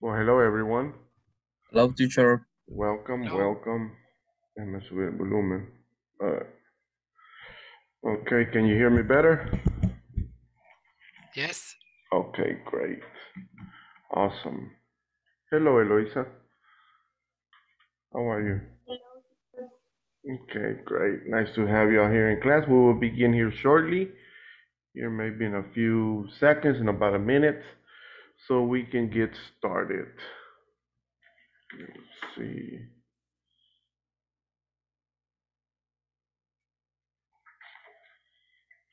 Well, hello everyone. Hello, teacher. Welcome, Hello. welcome. Déjame subir el volumen. Uh, okay, can you hear me better? Yes, Okay, great. Awesome. Hello, Eloisa. How are you? Okay, great. Nice to have you all here in class. We will begin here shortly. Here maybe in a few seconds, in about a minute, so we can get started. Let's see.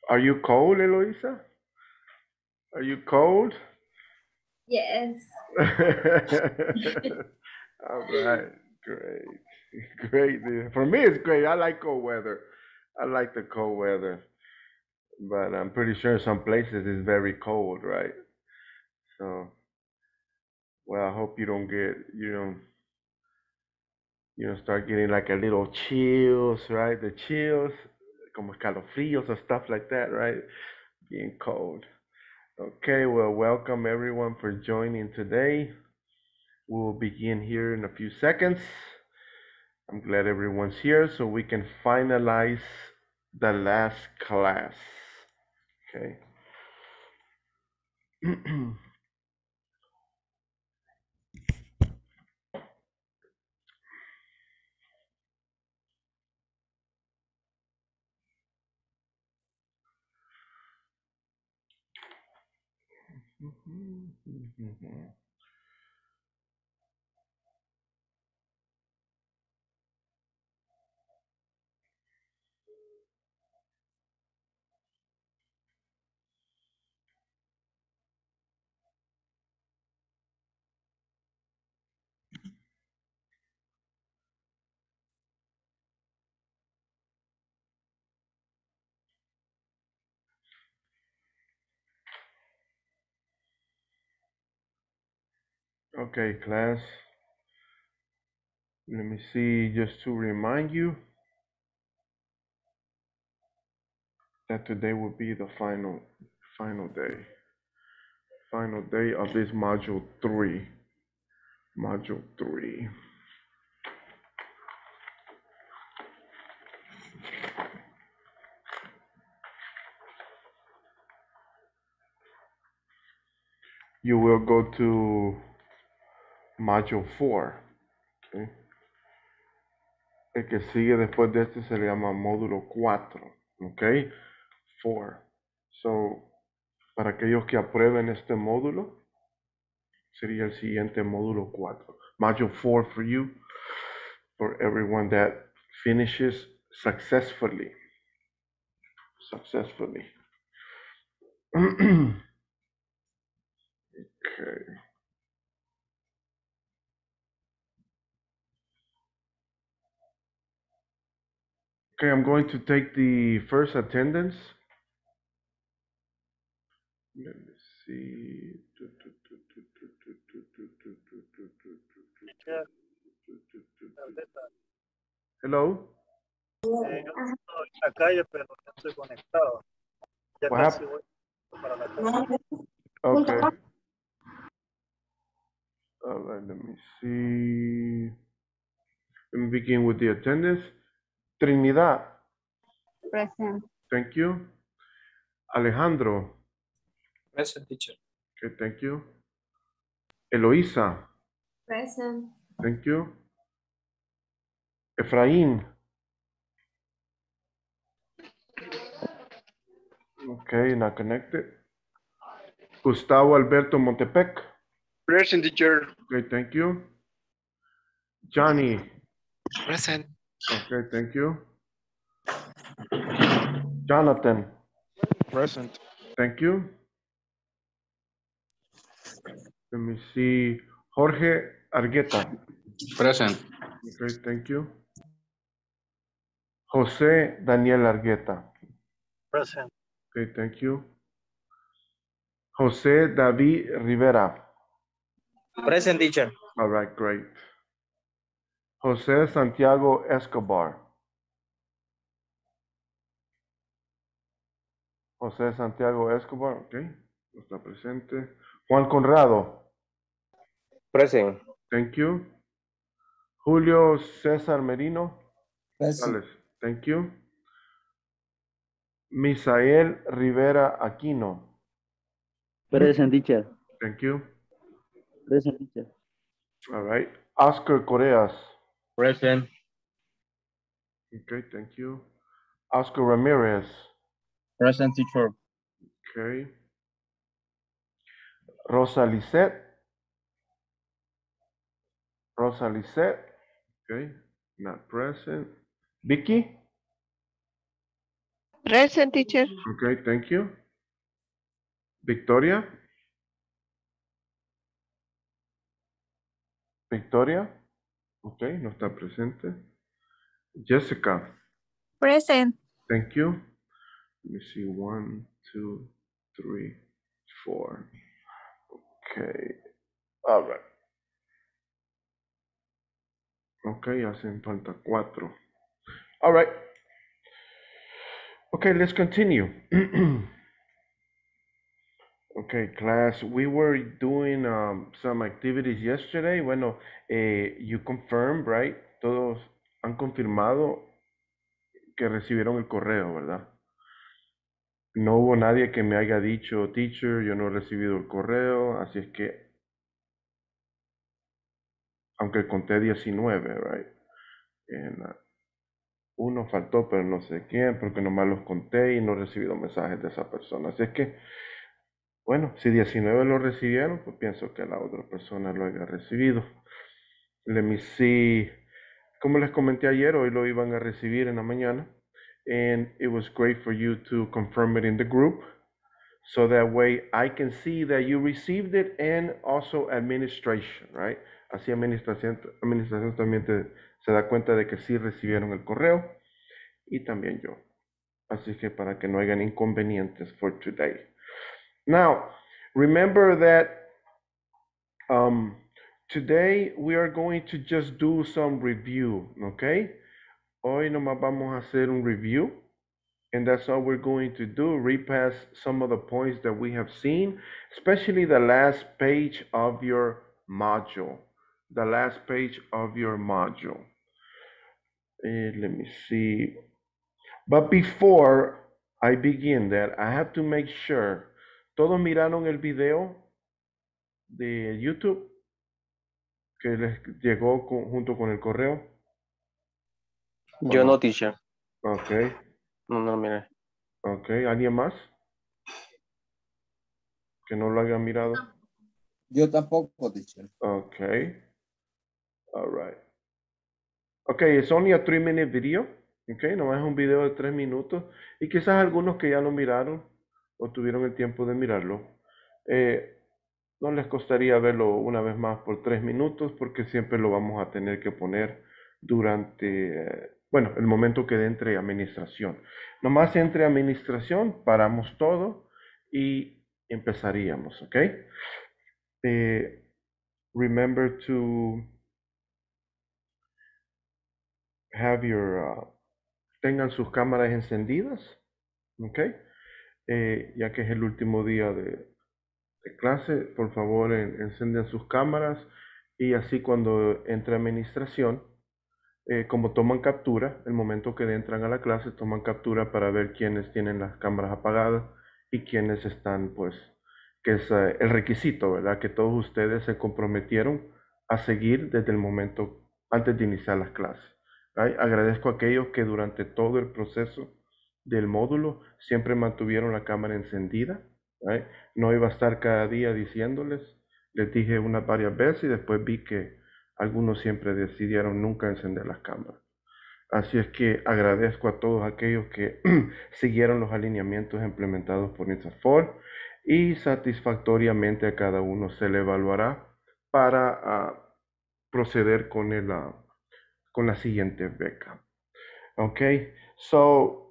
Are you cold, Eloisa? Are you cold? Yes. All right, great, great. For me, it's great. I like cold weather. I like the cold weather, but I'm pretty sure some places it's very cold, right? So, well, I hope you don't get you don't you don't start getting like a little chills, right? The chills, como escalofríos and stuff like that, right? Being cold. Okay, well, welcome everyone for joining today. We will begin here in a few seconds. I'm glad everyone's here so we can finalize the last class. Okay. Uhum. Uhum. Okay, class. Let me see, just to remind you that today will be the final, final day. Final day of this module three. Module three. You will go to module four. Okay. El que sigue después de este se le llama módulo 4, ¿ok? 4. So, para aquellos que aprueben este módulo, sería el siguiente módulo 4. Module 4 for you, for everyone that finishes successfully. Successfully. okay. Okay, I'm going to take the first attendance. Let me see. Hello? Eh, yo estoy en la calle, pero no estoy conectado. Ya What casi voy para la casa. Okay. All right, let me see. Let me begin with the attendance. Trinidad, Present. thank you. Alejandro, Present, teacher. okay, thank you. Eloisa, Present. thank you. Efraín. Okay, not connected. Gustavo Alberto Montepec, Present teacher. okay, thank you. Johnny, present, okay, thank you. Jonathan, Present. thank you. Let me see, Jorge Argueta, Present. okay, thank you. José Daniel Argueta, Present. okay, thank you. José David Rivera, Present, teacher. all right, great. José Santiago Escobar. José Santiago Escobar, ok, no está presente. Juan Conrado, Present. Thank you. Julio César Merino. Present. Thank you. Misael Rivera Aquino. Present teacher. Thank you. Present teacher. All right. Oscar Correas. Present. Okay, thank you. Oscar Ramirez. Present teacher. Okay. Rosa Lisette. Rosa Lisette. Okay, not present. Vicky. Present teacher. Okay, thank you. Victoria. Victoria. Ok, no está presente. Jessica. Present. Thank you. Let me see. One, two, three, four. Okay. All right. Ok, hacen falta cuatro. All right. Okay, let's continue. okay, class, we were doing um, some activities yesterday. Bueno, eh, you confirmed, right? Todos han confirmado que recibieron el correo, ¿verdad? No hubo nadie que me haya dicho, teacher, yo no he recibido el correo, así es que, aunque conté 19, right? Uh, uno faltó, pero no sé quién, porque nomás los conté y no he recibido mensajes de esa persona. Así es que, bueno, si 19 lo recibieron, pues pienso que la otra persona lo haya recibido. Let me see. Como les comenté ayer, hoy lo iban a recibir en la mañana. And it was great for you to confirm it in the group. So that way I can see that you received it and also administration, right? Así administración, administración también te, se da cuenta de que sí recibieron el correo y también yo. Así que para que no hayan inconvenientes for today. Now, remember that um, today we are going to just do some review, okay? Hoy nomás vamos a hacer un review. And that's all we're going to do, repass some of the points that we have seen, especially the last page of your module. The last page of your module. Eh, let me see. But before I begin that, I have to make sure. ¿Todos miraron el video de YouTube que les llegó con- junto con el correo? Yo no, teacher. Ok, No, no, mire. ok. ¿Alguien más? Que no lo haya mirado. Yo tampoco, teacher. Okay. All right. Okay, it's only a three minute video. Okay, no es un video de tres minutos. Y quizás algunos que ya lo miraron o tuvieron el tiempo de mirarlo, eh, no les costaría verlo una vez más por tres minutos porque siempre lo vamos a tener que poner durante, eh, bueno, el momento que entre administración. Nomás entre administración, paramos todo y empezaríamos, ¿ok? Eh, remember to have your, uh, tengan sus cámaras encendidas, ¿ok? Eh, ya que es el último día de, clase, por favor en- enciendan sus cámaras y así cuando entre administración, eh, como toman captura, el momento que entran a la clase, toman captura para ver quiénes tienen las cámaras apagadas y quiénes están, pues, que es eh, el requisito, ¿verdad? Que todos ustedes se comprometieron a seguir desde el momento antes de iniciar las clases. ¿right? Agradezco a aquellos que durante todo el proceso del módulo siempre mantuvieron la cámara encendida. ¿right? No iba a estar cada día diciéndoles, les dije unas varias veces y después vi que algunos siempre decidieron nunca encender las cámaras. Así es que agradezco a todos aquellos que siguieron los alineamientos implementados por INSAFOR y satisfactoriamente a cada uno se le evaluará para ah, proceder con, el, ah, con la siguiente beca. Okay, so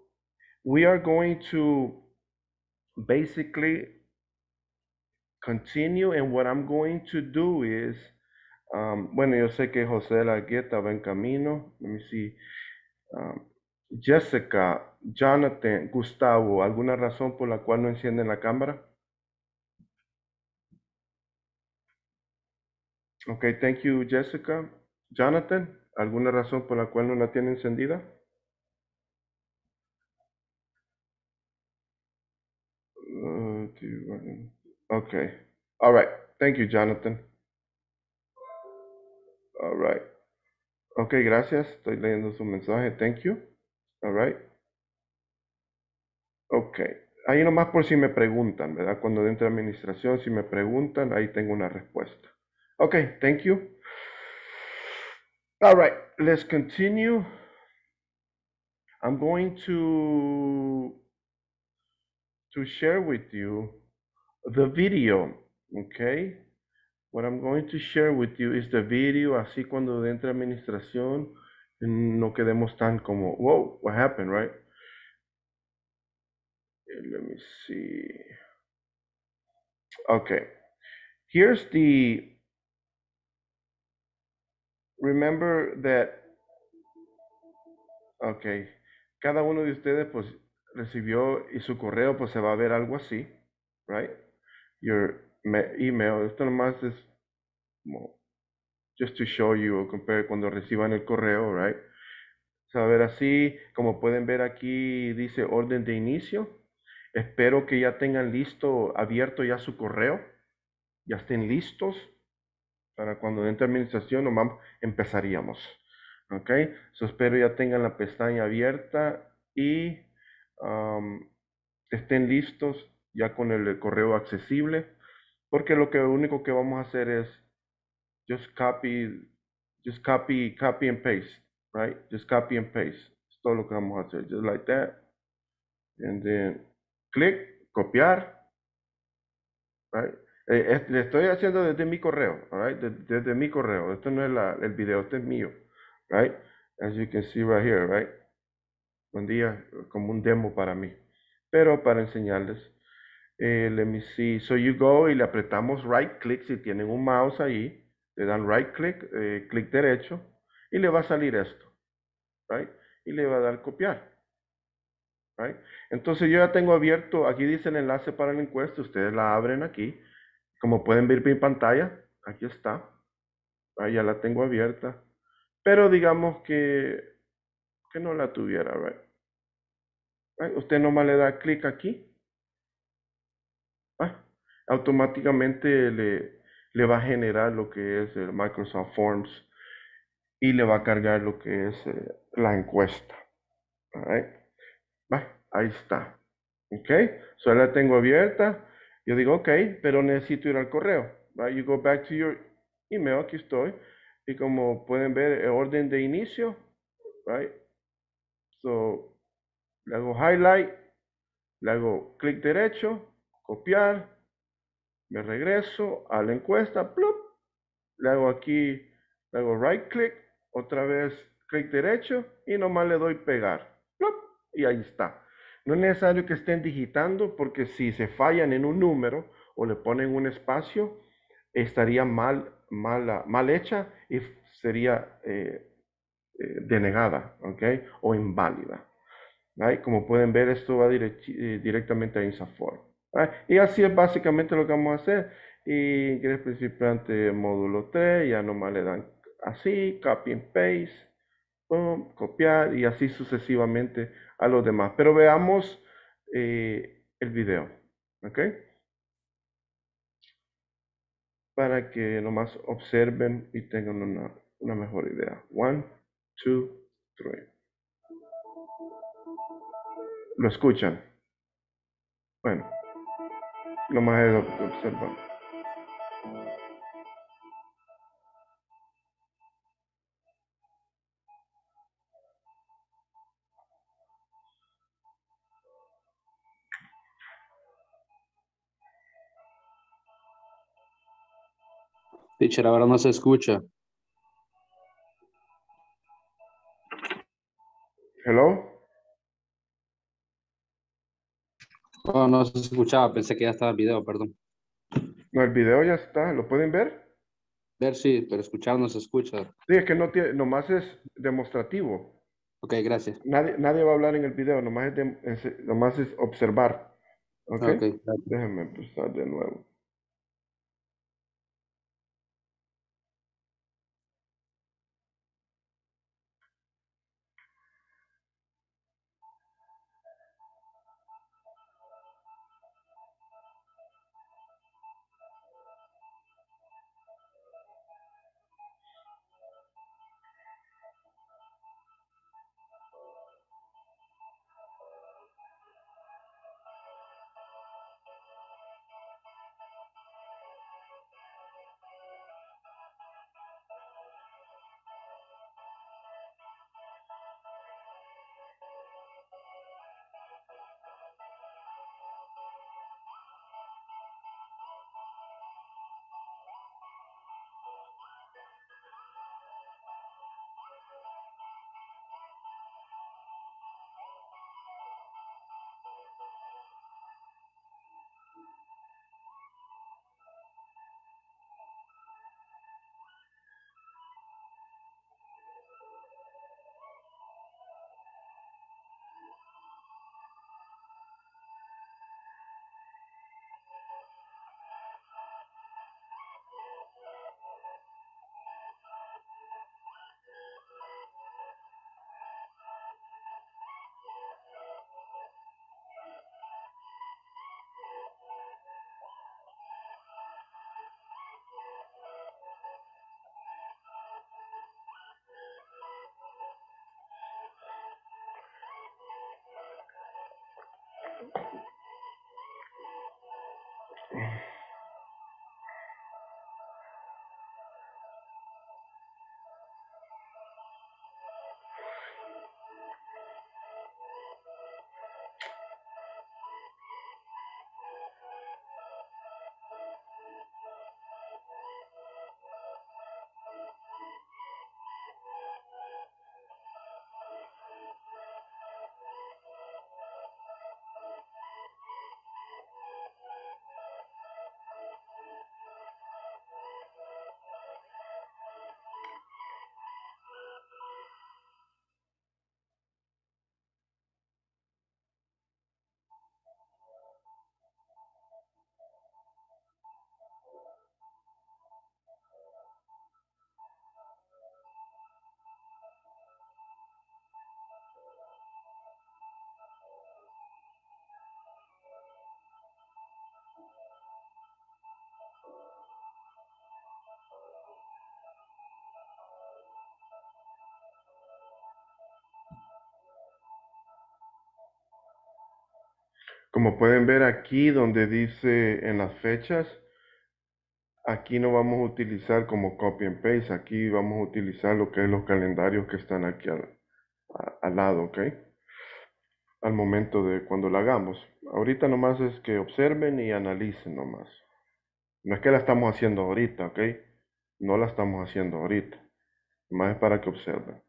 we are going to basically continue and what I'm going to do is, um, bueno, yo sé que José Largueta va en camino. Let me see. Um, Jessica, Jonathan, Gustavo, ¿alguna razón por la cual no encienden la cámara? Okay, thank you, Jessica. Jonathan, ¿alguna razón por la cual no la tiene encendida? Uh, do you want- Okay, all right. Thank you, Jonathan. All right. Okay, gracias. Estoy leyendo su mensaje. Thank you. All right. Okay. Ahí nomás por si me preguntan, ¿verdad? Cuando dentro de administración, si me preguntan, ahí tengo una respuesta. Okay, thank you. All right, let's continue. I'm going to to share with you the video, okay? What I'm going to share with you is the video, así cuando dentro de administración no quedemos tan como, whoa, what happened, right? Eh, Let me see. Okay, here's the remember that, ok, cada uno de ustedes pues recibió y su correo pues se va a ver algo así, right? Your email, esto nomás es just to show you o compare cuando reciban el correo, right? Va a ver así, como pueden ver aquí dice orden de inicio. Espero que ya tengan listo, abierto ya su correo, ya estén listos para cuando entre administración nomás empezaríamos. Ok, so espero ya tengan la pestaña abierta y um, estén listos ya con el correo accesible, porque lo que único que vamos a hacer es just copy, just copy, copy and paste, right? Just copy and paste. Es todo lo que vamos a hacer, just like that. And then clic, copiar, right? Eh, le estoy haciendo desde mi correo, right? De- desde mi correo. Esto no es la- el video, este es mío, right? As you can see right here, right? Buen día, como un demo para mí. Pero para enseñarles, eh, let me see. So you go y le apretamos right click si tienen un mouse ahí. Le dan right click, eh, clic derecho y le va a salir esto, right? Y le va a dar copiar. Right? Entonces yo ya tengo abierto, aquí dice el enlace para la encuesta, ustedes la abren aquí. Como pueden ver mi pantalla, aquí está. Ahí ya la tengo abierta. Pero digamos que, que no la tuviera, right? Right? Usted nomás le da clic aquí. Automáticamente le, le va a generar lo que es el Microsoft Forms y le va a cargar lo que es eh, la encuesta. Alright. Va, ahí está. Ok, so la tengo abierta. Yo digo, ok, pero necesito ir al correo. Right, you go back to your email, aquí estoy. Y como pueden ver, el orden de inicio, right? So, le hago highlight, le hago clic derecho, copiar, me regreso a la encuesta, plup, le hago aquí, le hago right click, otra vez clic derecho y nomás le doy pegar, y ahí está. No es necesario que estén digitando porque si se fallan en un número o le ponen un espacio, estaría mal, mal, mal hecha y sería eh, eh, denegada, ¿ok? O inválida. ¿right? Como pueden ver, esto va direct- eh, directamente a Insafor. ¿Right? Y así es básicamente lo que vamos a hacer. Y inglés principiante módulo 3, ya nomás le dan así, copy and paste, pum, copiar y así sucesivamente a los demás. Pero veamos eh, el video, ¿ok? Para que nomás observen y tengan una, una mejor idea. One, two, three. ¿Lo escuchan? Bueno, es lo que observan. Teacher, ahora no se escucha. Hello? Oh, no se escuchaba, pensé que ya estaba el video, perdón. No, el video ya está, ¿lo pueden ver? Ver sí, pero escuchar no se escucha. Sí, es que no tiene, nomás es demostrativo. Ok, gracias. Nadie, nadie va a hablar en el video, nomás es, de- es- nomás es observar. ¿Ok? Ok, gracias. Déjenme empezar de nuevo. Como pueden ver aquí donde dice en las fechas, aquí no vamos a utilizar como copy and paste, aquí vamos a utilizar lo que es los calendarios que están aquí al, al lado, ¿ok? Al momento de cuando la hagamos. Ahorita nomás es que observen y analicen nomás. No es que la estamos haciendo ahorita, ¿ok? No la estamos haciendo ahorita. Es para que observen.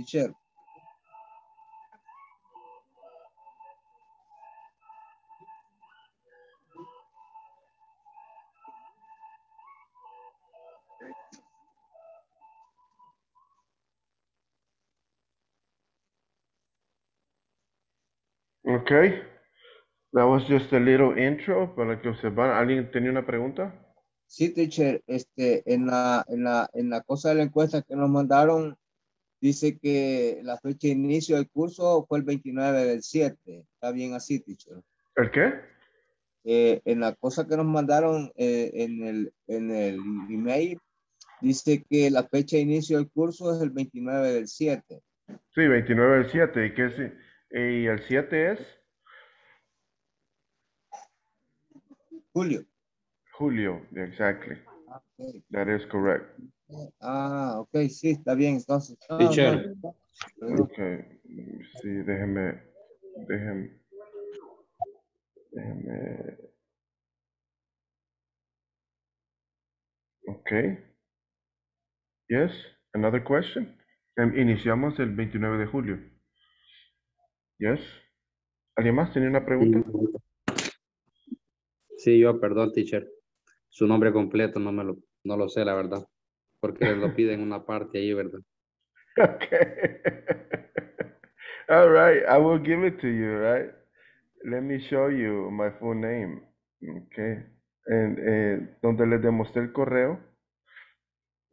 Teacher, Okay. That was just a little intro para que observaran. ¿Alguien tenía una pregunta? sí, teacher, este, en la, en la, en la cosa de la encuesta que nos mandaron, dice que la fecha de inicio del curso fue el 29 del 7. Está bien así, teacher. ¿El qué? Eh, en la cosa que nos mandaron eh, en, el, en el email, dice que la fecha de inicio del curso es el 29 del 7. Sí, 29 del 7. ¿Y qué es? ¿Y el 7 es? Julio. Julio, exactly. Ok. That is correct. Ah, ok, sí, está bien, entonces. Ah, Teacher. bueno. Okay. Sí, déjeme, déjeme, déjeme. Okay. Yes, another question. Em, Iniciamos el 29 de julio. Yes. ¿Alguien más tenía una pregunta? Sí, yo, perdón, teacher. Su nombre completo no me lo, no lo sé, la verdad. Porque lo piden en una parte ahí, ¿verdad? Okay. All right, I will give it to you, right? Let me show you my full name. Okay. And eh, donde les demostré el correo.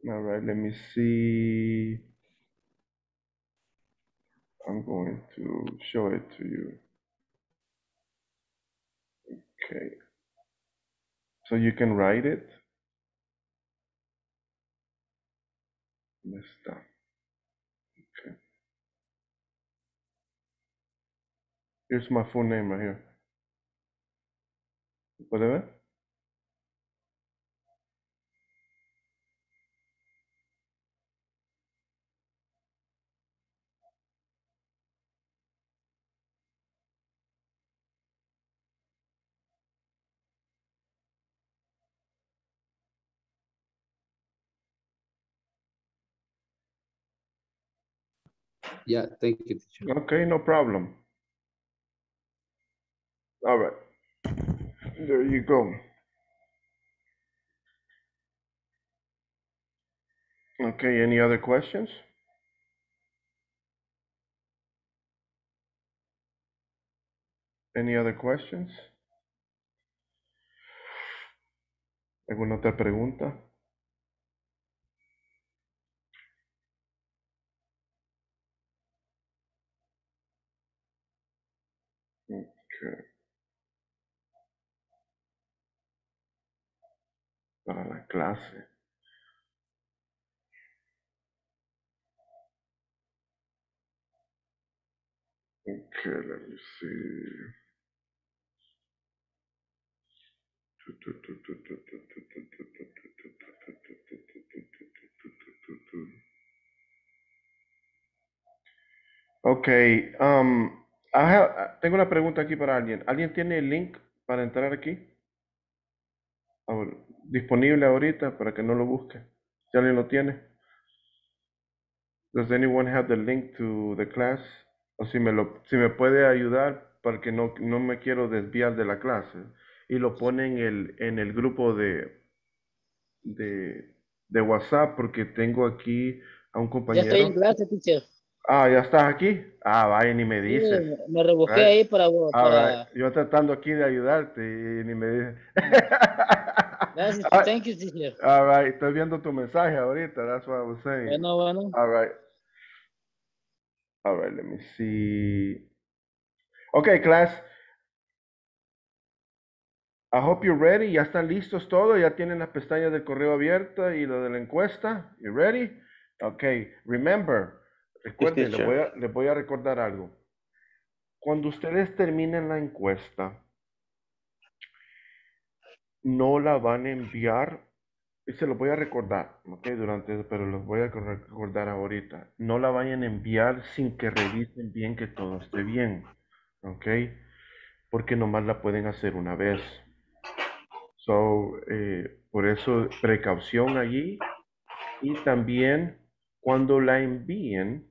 All right, let me see. I'm going to show it to you. Okay. So you can write it. ¿Dónde está? Okay. Here's my full name right here. ¿Puede ver? Yeah, thank you. Okay, no problem. All right. There you go. Okay, any other questions? Any other questions? ¿Alguna otra pregunta? Para la clase. Okay, let me see. Okay, um, I have- tengo una pregunta aquí para alguien. ¿Alguien tiene el link para entrar aquí? Disponible ahorita para que no lo busque. Si alguien lo tiene. Does anyone have the link to the class? O si me lo, si me puede ayudar porque no, no me quiero desviar de la clase. Y lo pone en el, en el grupo de, de, de WhatsApp porque tengo aquí a un Ya compañero. estoy en clase, teacher. Ah, ya estás aquí. Ah, vaya, ni me Sí, dices. me rebusqué Right. ahí para, right. Yo tratando aquí de ayudarte y ni me dices. Gracias, Ah, thank you, teacher. All right. Estoy viendo tu mensaje ahorita. That's what I was saying. Bueno, bueno. All right. All right, let me see. Okay, class. I hope you're ready. ¿Ya están listos todos? ¿Ya tienen las pestañas del correo abiertas y lo de la encuesta? You ready? Okay, remember. Recuerden, les teacher. voy, a, les voy a recordar algo. Cuando ustedes terminen la encuesta, no la van a enviar y se lo voy a recordar, ¿ok? Durante, pero los voy a recordar ahorita. No la vayan a enviar sin que revisen bien que todo esté bien, ¿ok? Porque nomás la pueden hacer una vez. So, eh, por eso, precaución allí. Y también, cuando la envíen,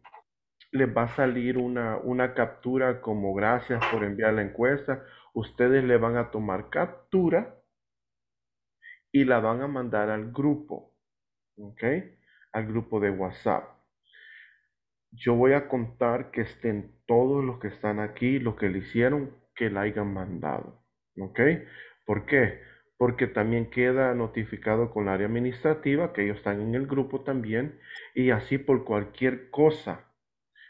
les va a salir una, una captura como gracias por enviar la encuesta. Ustedes le van a tomar captura y la van a mandar al grupo, ¿ok? Al grupo de WhatsApp. Yo voy a contar que estén todos los que están aquí, los que le hicieron, que la hayan mandado, ¿ok? ¿Por qué? Porque también queda notificado con la área administrativa que ellos están en el grupo también y así por cualquier cosa,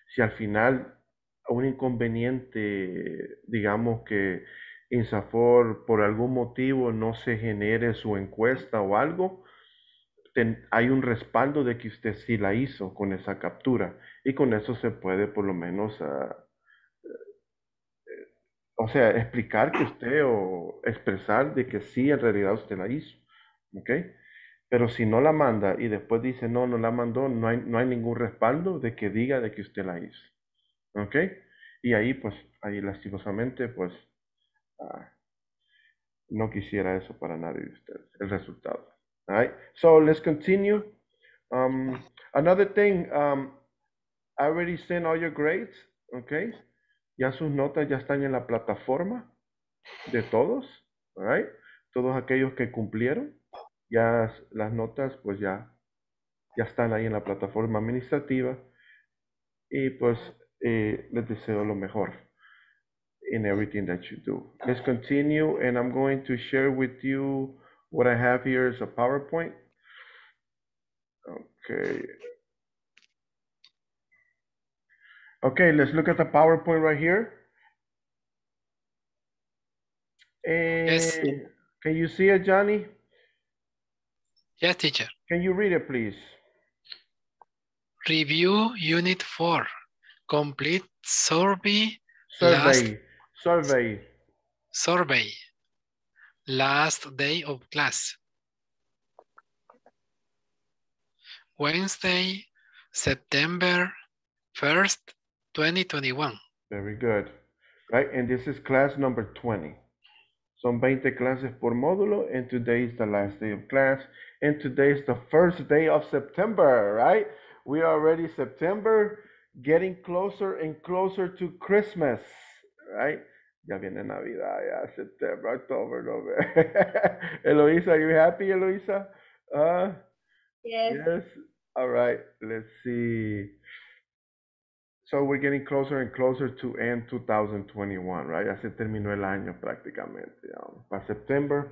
si al final un inconveniente, digamos que Insafor por algún motivo no se genere su encuesta o algo, hay un respaldo de que usted sí la hizo con esa captura y con eso se puede por lo menos, eh, o sea, explicar que usted o expresar de que sí en realidad usted la hizo, ¿ok? Pero si no la manda y después dice no, no la mandó, no hay, no hay ningún respaldo de que diga de que usted la hizo, ¿ok? Y ahí pues, ahí lastimosamente pues ah, no quisiera eso para nadie de ustedes, el resultado. All right, so let's continue. Um, another thing, um, I already sent all your grades, okay? Ya sus notas ya están en la plataforma de todos, all right? Todos aquellos que cumplieron, ya las notas pues ya, ya están ahí en la plataforma administrativa y pues eh, les deseo lo mejor in everything that you do. Let's continue, and I'm going to share with you what I have here is a PowerPoint. Okay. Okay, let's look at the PowerPoint right here. Yes. Eh, Can you see it, Johnny? Yes, teacher. Can you read it, please? Review Unit 4. Complete survey. Survey, survey. survey. Last day of class. Wednesday, September 1st, 2021. Very good. Right, and this is class number 20. Son 20 clases por módulo, and today is the last day of class, and today is the first day of September, right? We are already September, getting closer and closer to Christmas, right? Ya viene Navidad, ya September, October, November. Eloisa, are you happy, Eloisa? Uh, Yes. Yes. All right. Let's see. So we're getting closer and closer to end 2021, right? Ya se terminó el año prácticamente. Um, by September,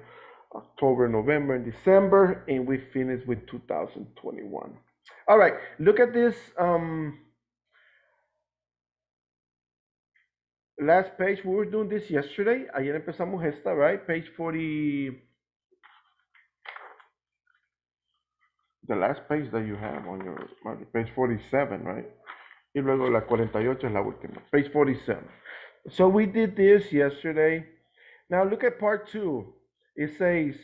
October, November, and December, and we finish with 2021. All right, look at this. Um, last page, we were doing this yesterday. Ayer empezamos esta, right? Page 40. The last page that you have on your page 47, right? Y luego la 48 es la última, page 47. So we did this yesterday. Now look at part two. It says,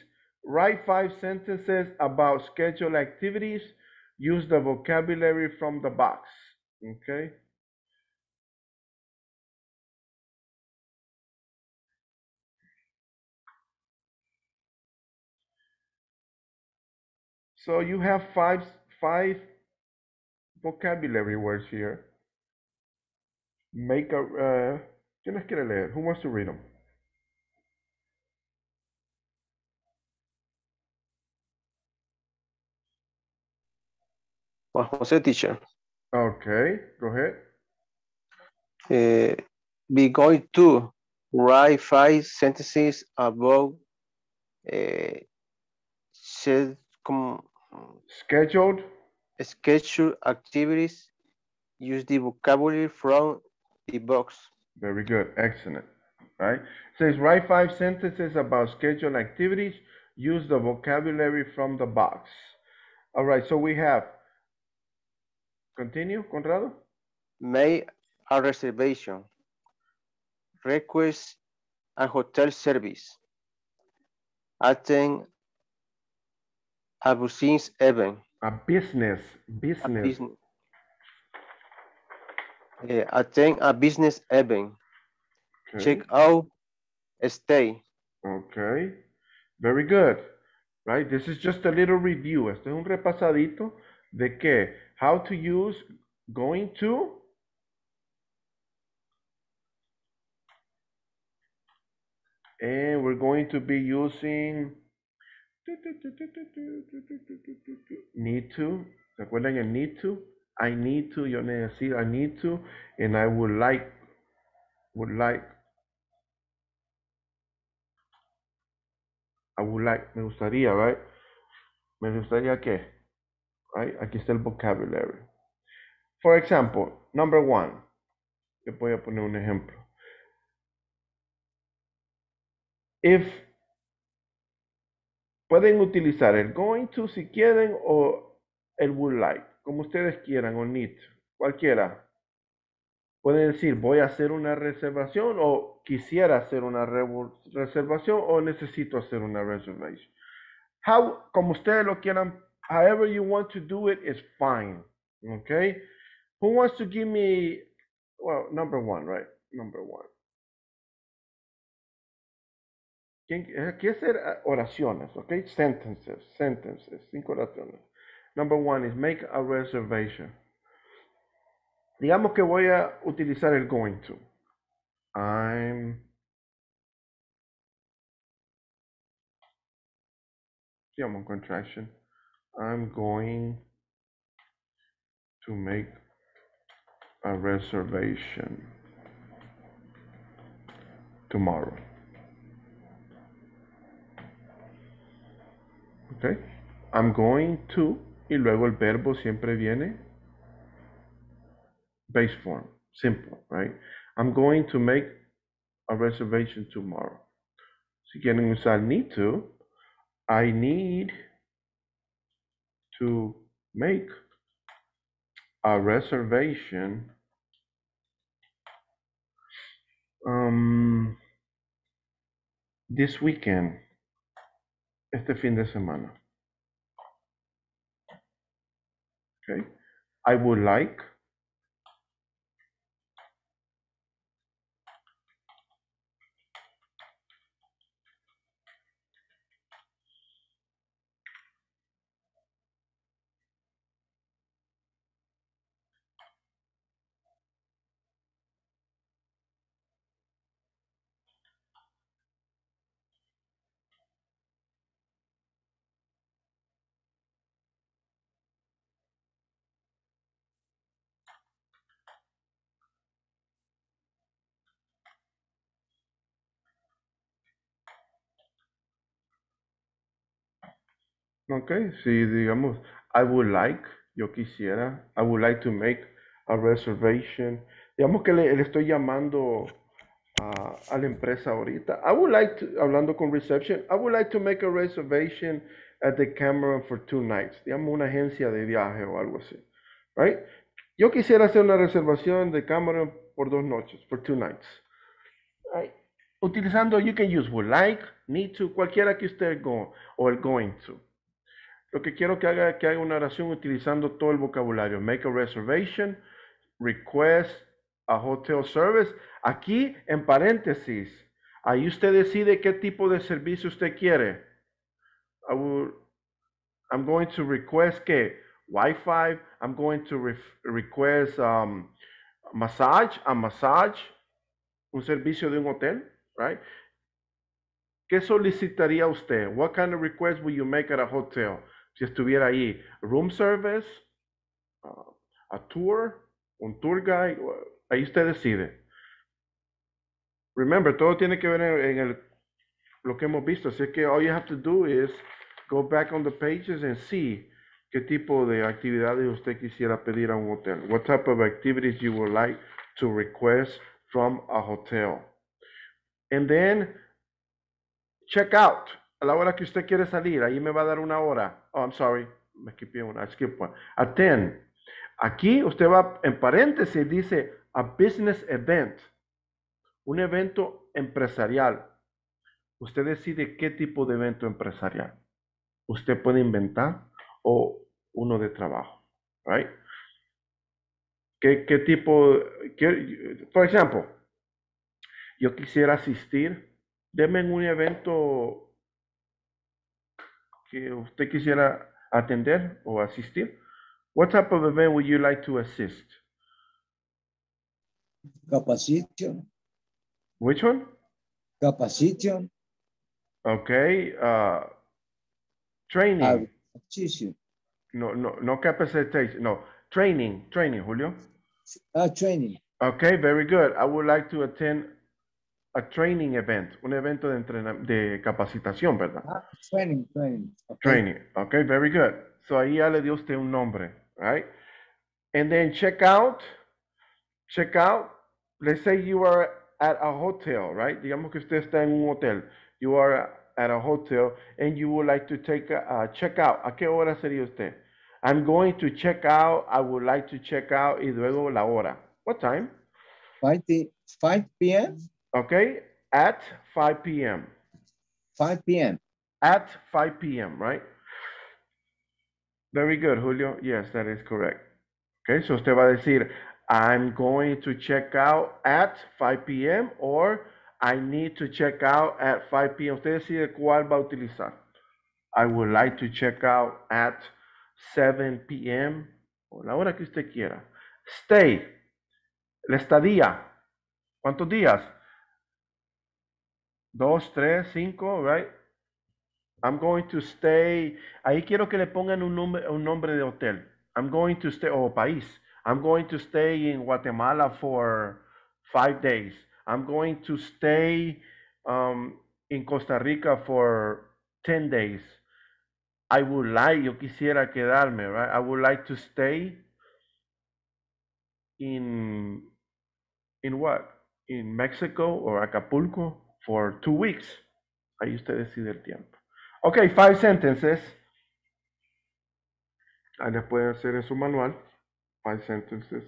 write five sentences about scheduled activities. Use the vocabulary from the box. Okay. So you have five five vocabulary words here. Make a. Uh, ¿Quién las quiere leer? Who wants to read them? Juan Jose, teacher. Okay, go ahead. Uh, we going to write five sentences about uh, said, Scheduled. Schedule activities. Use the vocabulary from the box. Very good. Excellent. Right? It says write five sentences about scheduled activities. Use the vocabulary from the box. All right, so we have. Continue, Conrado. Make a reservation. Request a hotel service. Attend a business event. A business. A Business. Yeah, attend a business event. Okay. Check out, stay. Okay. Very good. Right? This is just a little review. Esto es un repasadito de qué? How to use going to and we're going to be using need to. ¿Se acuerdan el need to? I need to, yo necesito, I need to, and I would like, would like, I would like, me gustaría, right? Me gustaría que, right? Aquí está el vocabulary. For example, number one. Le voy a poner un ejemplo. If pueden utilizar el going to si quieren o el would like, como ustedes quieran o need, cualquiera. Pueden decir voy a hacer una reservación o quisiera hacer una reservación o necesito hacer una reservation. How, como ustedes lo quieran, however you want to do it is fine. Okay? Who wants to give me, well, number one, right? Number one. ¿Quién eh, hacer eh, oraciones? Okay? Sentences, sentences, cinco oraciones. Number one is make a reservation. Digamos que voy a utilizar el going to. I'm on contraction. I'm going to make a reservation tomorrow. Okay. I'm going to y luego el verbo siempre viene base form, simple, right? I'm going to make a reservation tomorrow. Si quieren usar need to, I need to make a reservation um, this weekend, este fin de semana. Okay. I would like Okay, si digamos, I would like, yo quisiera, I would like to make a reservation. Digamos que le, estoy llamando a, la empresa ahorita. I would like to, hablando con reception, I would like to make a reservation at the Cameron for two nights. Digamos una agencia de viaje o algo así. Right? Yo quisiera hacer una reservación de Cameron por dos noches, for two nights. Right? Utilizando, you can use would like, need to, cualquiera que usted go o el going to. Lo que quiero que haga es que haga una oración utilizando todo el vocabulario. Make a reservation, request a hotel service. Aquí en paréntesis, ahí usted decide qué tipo de servicio usted quiere. I will, I'm going to request que Wi-Fi. I'm going to request um, massage, a massage, un servicio de un hotel, right? ¿Qué solicitaría usted? What kind of request will you make at a hotel? Si estuviera ahí, room service, uh, a tour, un tour guide, ahí usted decide. Remember, todo tiene que ver en el, lo que hemos visto, así que all you have to do is go back on the pages and see qué tipo de actividades usted quisiera pedir a un hotel. What type of activities you would like to request from a hotel. And then check out a la hora que usted quiere salir. Ahí me va a dar una hora. Oh, I'm sorry. Me esquipé una. Skip one. Attend. Aquí usted va en paréntesis, dice a business event. Un evento empresarial. Usted decide qué tipo de evento empresarial. Usted puede inventar o uno de trabajo. Right? ¿Qué, qué tipo? qué- por ejemplo, yo quisiera asistir. Deme en un evento que usted quisiera atender o asistir. What type of event would you like to assist? Capacitation, Which one? capacitation, Okay. Uh, training. acquisition. No, no, no capacitation. No, training. Training, Julio. Ah, training. Okay, very good. I would like to attend a training event, un evento de, de capacitación, ¿verdad? Ah, training, training. Okay. Training. Okay, very good. So ahí ya le dio usted un nombre, right? And then check out, check out. Let's say you are at a hotel, right? Digamos que usted está en un hotel. You are at a hotel and you would like to take a, a check out. ¿A qué hora sería usted? I'm going to check out. I would like to check out y luego la hora. What time? 5, 5 p.m. Okay, at 5 p.m. 5 p.m. At 5 p.m., right? Very good, Julio. Yes, that is correct. Okay, so usted va a decir, I'm going to check out at 5 p.m. or I need to check out at 5 p.m. Usted decide cuál va a utilizar. I would like to check out at 7 p.m. o la hora que usted quiera. Stay. La estadía. ¿Cuántos días? Dos, tres, cinco, right? I'm going to stay. Ahí quiero que le pongan un nombre, un nombre de hotel. I'm going to stay, o país. I'm going to stay in Guatemala for five days. I'm going to stay um, in Costa Rica for 10 days. I would like, yo quisiera quedarme, right? I would like to stay in, in what? In Mexico or Acapulco for two weeks. Ahí usted decide el tiempo. Okay, five sentences. Ahí les pueden hacer en su manual. Five sentences.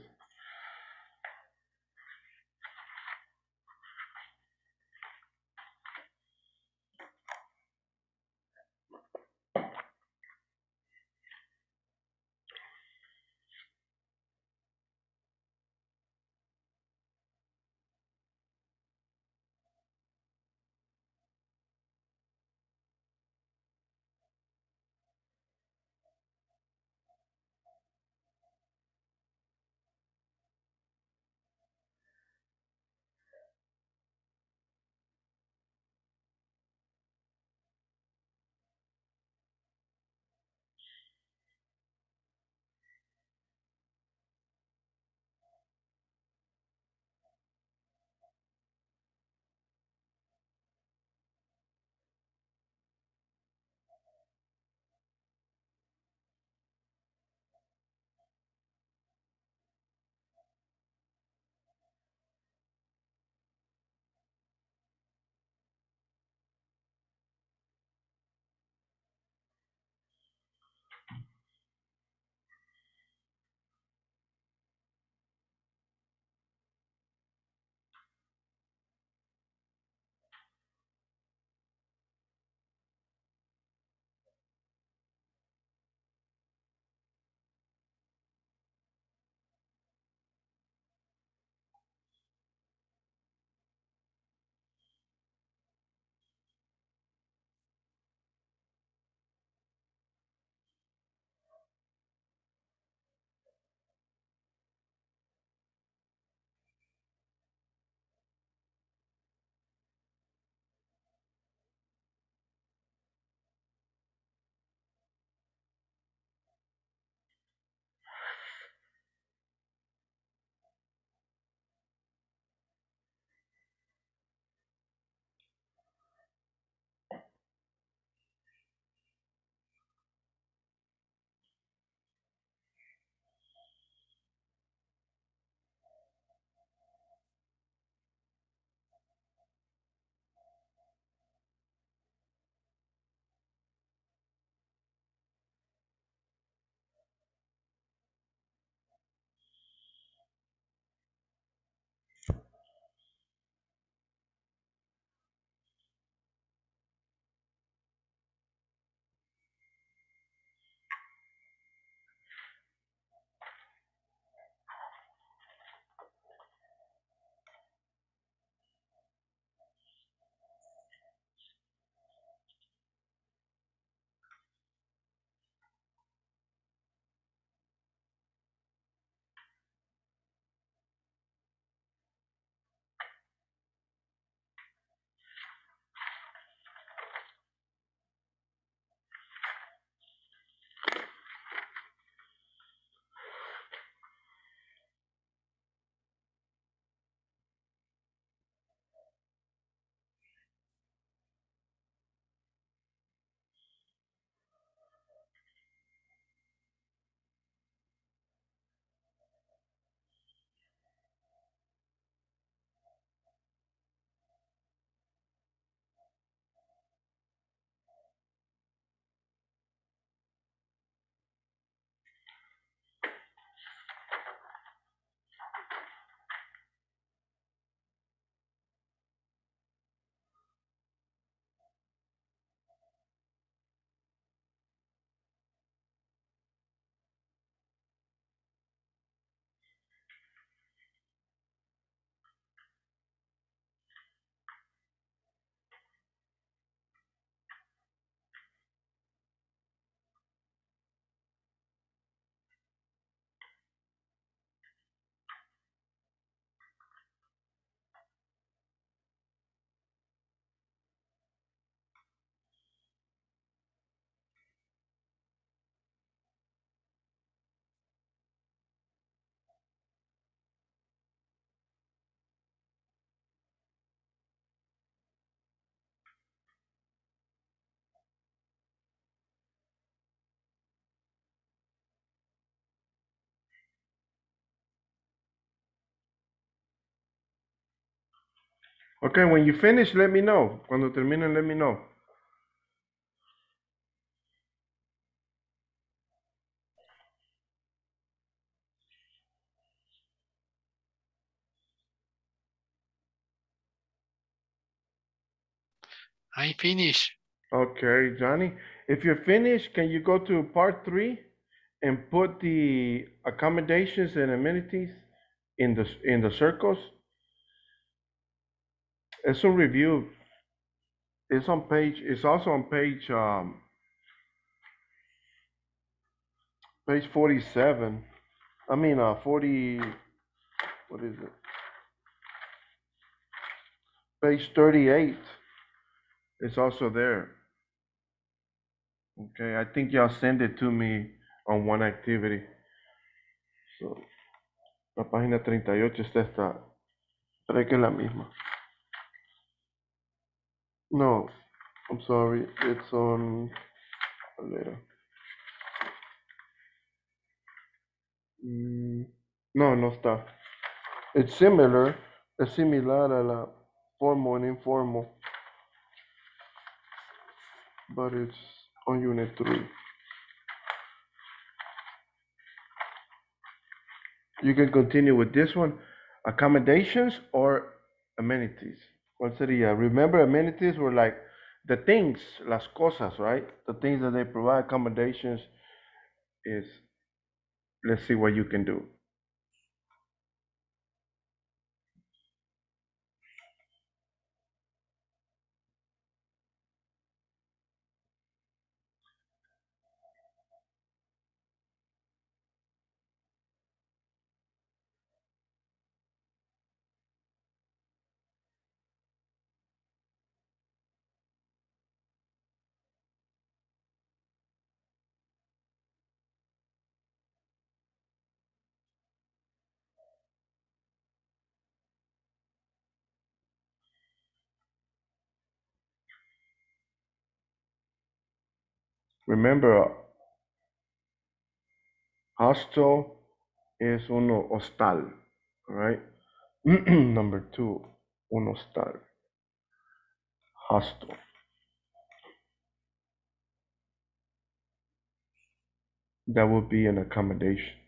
Okay, when you finish, let me know. Cuando terminen, let me know. I finish. Okay, Johnny. If you're finished, can you go to part three and put the accommodations and amenities in the in the circles? It's a review. It's on page. It's also on page um page forty-seven. I mean, uh, forty. What is it? Page thirty-eight. It's also there. Okay, I think y'all send it to me on one activity. So, la página 38 está esta. Creo que es la misma. No, I'm sorry, it's on later. Mm, no, no está. It's similar, es similar a la formal and informal. But it's on unit three. You can continue with this one, accommodations or amenities. ¿Cuál sería? Remember amenities were like the things, las cosas, right? The things that they provide, accommodations is, let's see what you can do. Remember, hostel is uno hostal, right? Number two, un hostal. Hostel. That would be an accommodation.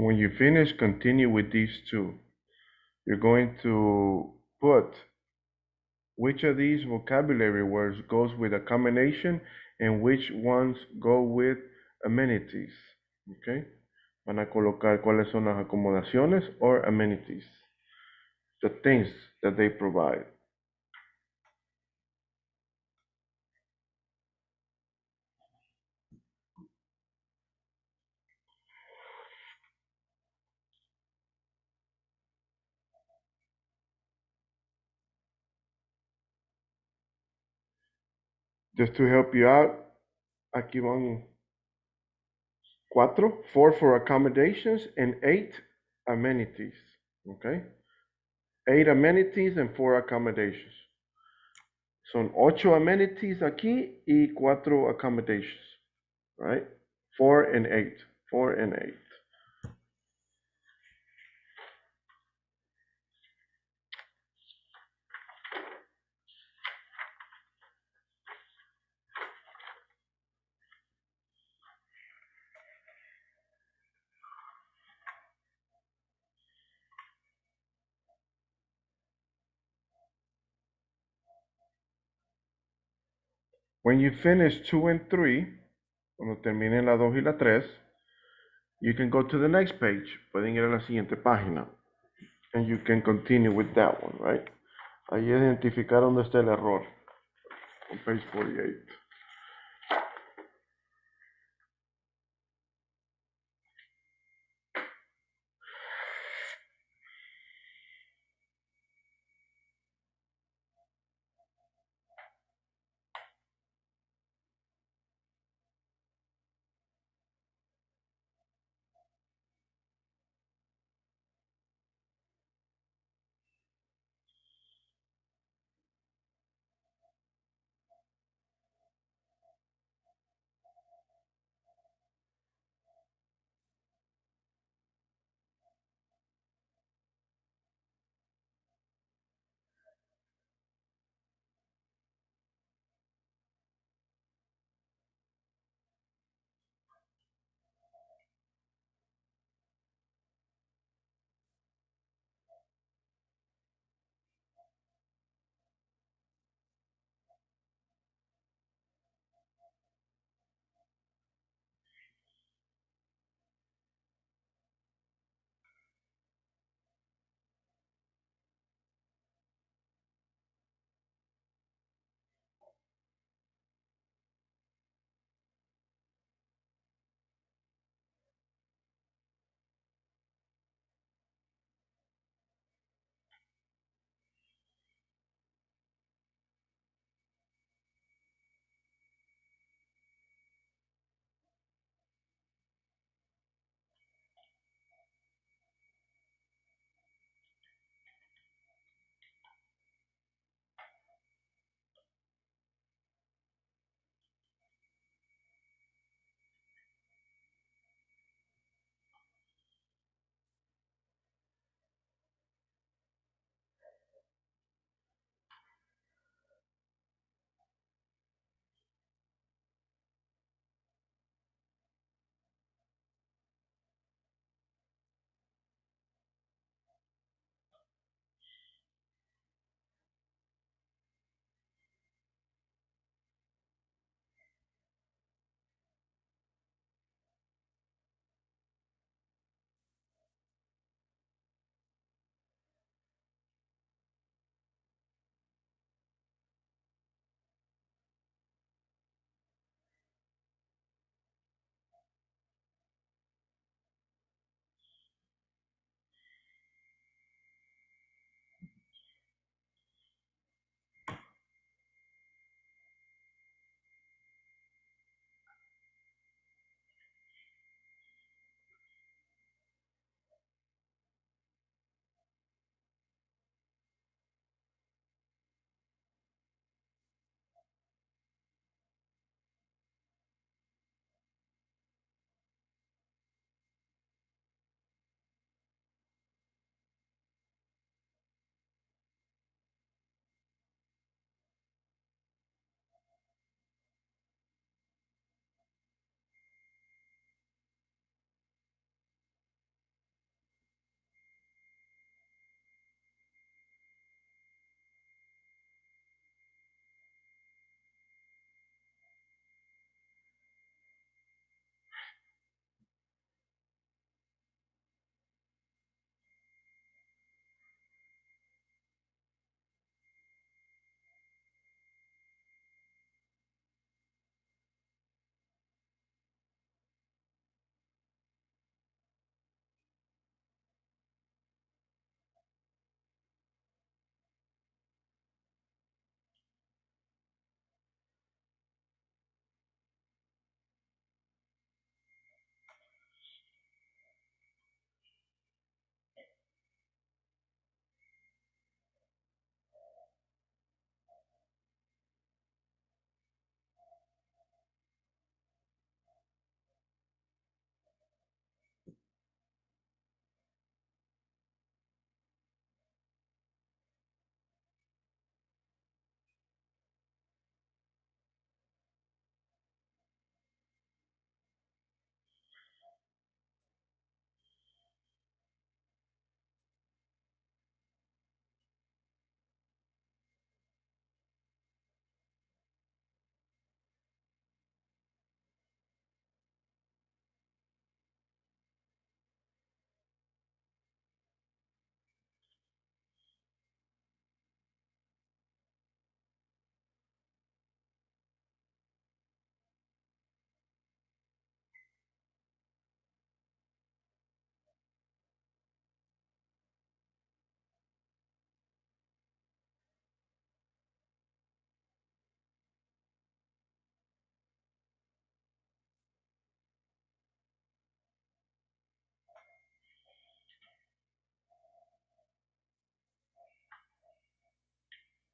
When you finish, continue with these two. You're going to put which of these vocabulary words goes with a combination and which ones go with amenities. Okay? Van a colocar cuáles son las acomodaciones or amenities. The things that they provide. Just to help you out, aquí van cuatro, four for accommodations and eight amenities. Okay? Eight amenities and four accommodations. Son ocho amenities aquí y cuatro accommodations. Right? Four and eight. Four and eight. When you finish two and three, cuando terminen la dos y la tres, you can go to the next page. Pueden ir a la siguiente página. And you can continue with that one, right? Ahí identificar dónde está el error. On page 48.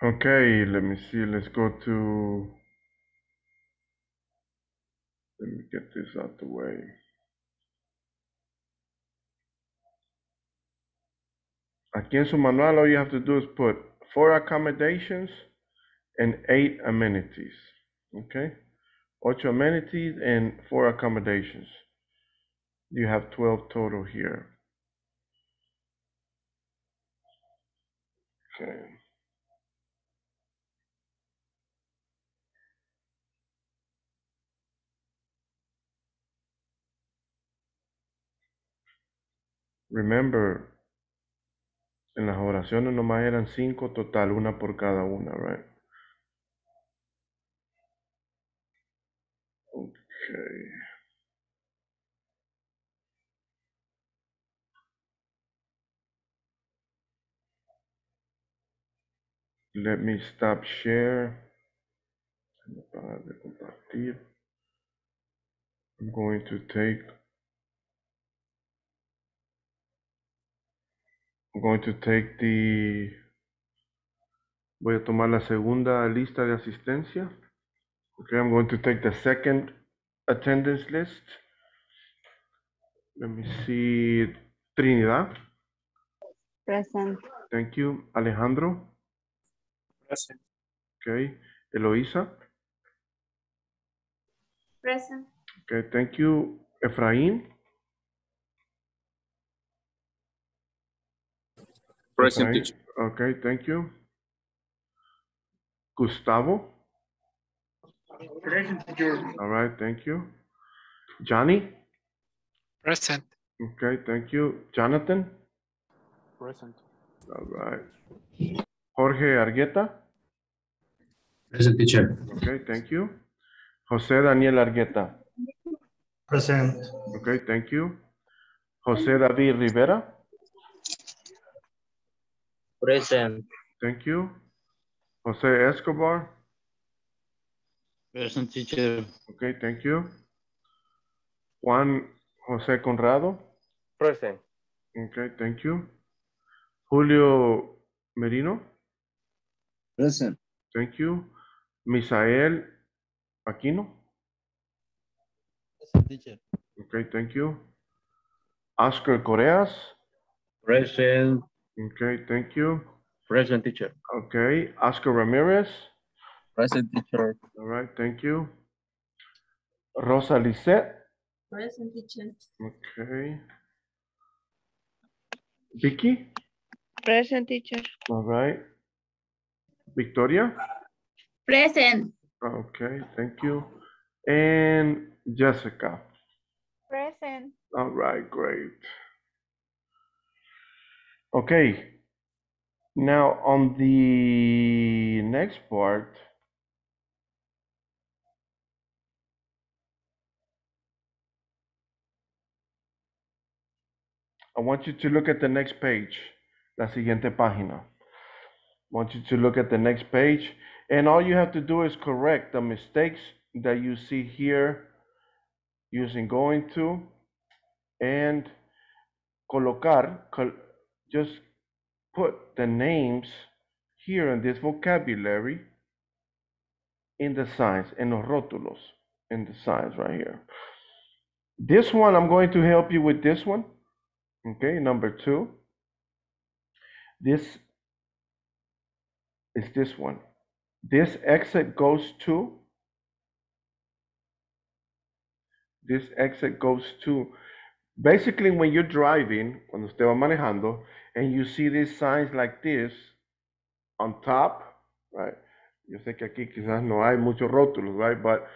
Okay, let me see. Let's go to. Let me get this out the way. Aquí en su manual, all you have to do is put four accommodations and eight amenities. Okay? Ocho amenities and four accommodations. You have 12 total here. Okay. Remember, en las oraciones nomás eran cinco total, una por cada una, right? Okay. Let me stop share. I'm going to take I'm going to take the voy a tomar la segunda lista de asistencia. Okay, I'm going to take the second attendance list. Let me see Trinidad. Present. Thank you. Alejandro. Present. Okay. Eloisa. Present. Okay, thank you. Efraín. Present Efraín. teacher. Okay, thank you. Gustavo. Present teacher. All right, thank you. Johnny. Present. Okay, thank you. Jonathan. Present. All right. Jorge Argueta. Present teacher. Okay, thank you. José Daniel Argueta. Present. Okay, thank you. José David Rivera. Present. Thank you. José Escobar. Present teacher. Okay, thank you. Juan José Conrado. Present. Okay, thank you. Julio Merino. Present. Thank you. Misael Aquino. Present teacher. Okay, thank you. Oscar Correas. Present. Okay, thank you. Present teacher. Okay, Oscar Ramirez. Present teacher. All right, thank you. Rosa Lisette. Present teacher. Okay. Vicky. Present teacher. All right. Victoria. Present. Okay, thank you. And Jessica. Present. All right, great. Okay. Now on the next part, I want you to look at the next page, la siguiente página. I want you to look at the next page, and all you have to do is correct the mistakes that you see here using going to and colocar, col- just put the names here in this vocabulary in the signs, in los rótulos, in the signs right here. This one, I'm going to help you with this one. Okay, number two. This is this one. This exit goes to. This exit goes to. Basically, when you're driving, cuando usted va manejando, and you see these signs like this on top, right? Yo sé que aquí quizás no hay muchos rótulos, right? But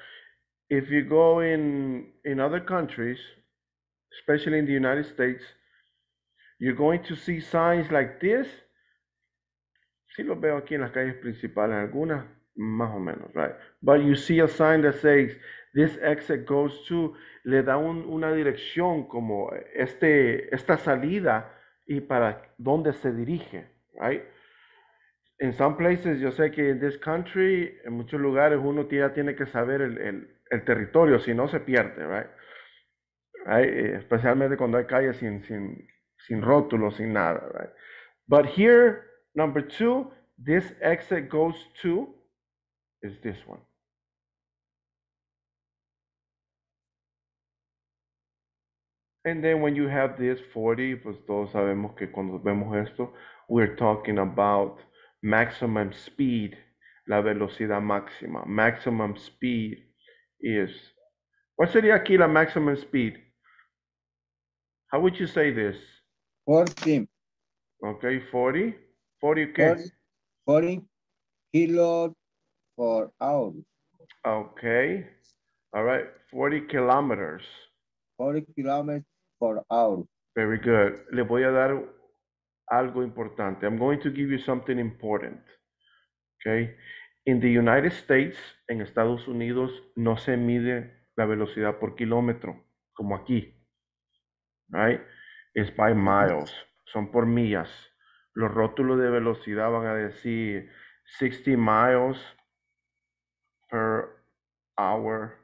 if you go in in other countries, especially in the United States, you're going to see signs like this. Sí los veo aquí en las calles principales, algunas más o menos, right? But you see a sign that says this exit goes to, le da un- una dirección como este, esta salida y para dónde se dirige, right? In some places, yo sé que in this country, en muchos lugares uno ya tiene que saber el, el- el territorio, si no se pierde, right? Right? Eh, Especialmente cuando hay calles sin, sin, sin rótulos, sin nada, right? But here, number two, this exit goes to is this one. And then when you have this 40, pues todos sabemos que cuando vemos esto, we're talking about maximum speed, la velocidad máxima. Maximum speed is, ¿cuál sería aquí la maximum speed? How would you say this? 40, Okay, 40? 40 qué? 40, 40 kilos por hour. Okay, all right, 40 kilometers. 40 kilometers Very good. Le voy a dar algo importante. I'm going to give you something important. Okay. In the United States, en Estados Unidos, no se mide la velocidad por kilómetro, como aquí. Right? It's by miles. Son por millas. Los rótulos de velocidad van a decir 60 miles per hour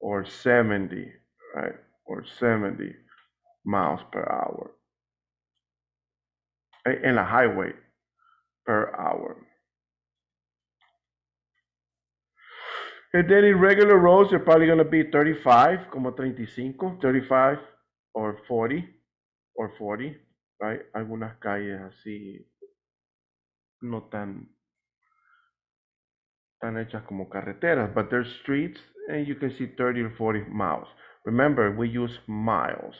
or 70, right? Or 70 miles per hour. in a highway per hour. And then in regular roads, they're probably going to be 35, como 35, 35 or 40 or 40, right? Algunas calles así no tan tan hechas como carreteras, but there's streets and you can see 30 or 40 miles. Remember, we use miles,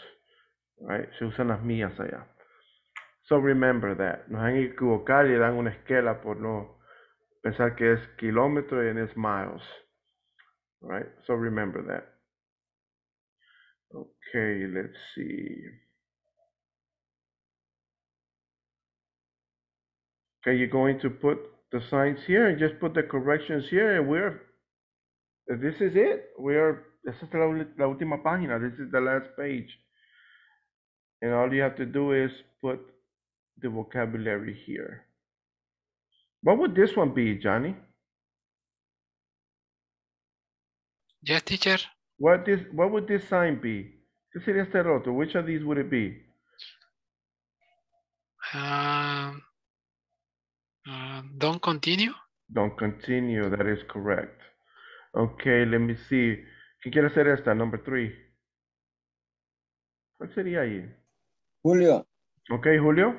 right? Se usan las millas allá. So remember that. Nos han equivocado y dan una esquela por no pensar que es kilómetro y es miles. Right? So remember that. Okay, let's see. Okay, you're going to put the signs here and just put the corrections here and we're this is it. We are última página. This is the last page. And all you have to do is put the vocabulary here. What would this one be, Johnny? Yes, teacher. What this what would this sign be? ¿Qué sería este roto? Which of these would it be? Um, uh, don't continue. Don't continue, that is correct. Okay, let me see. ¿Quién quiere hacer esta? Number three. ¿Cuál sería ahí? Julio, Okay, Julio.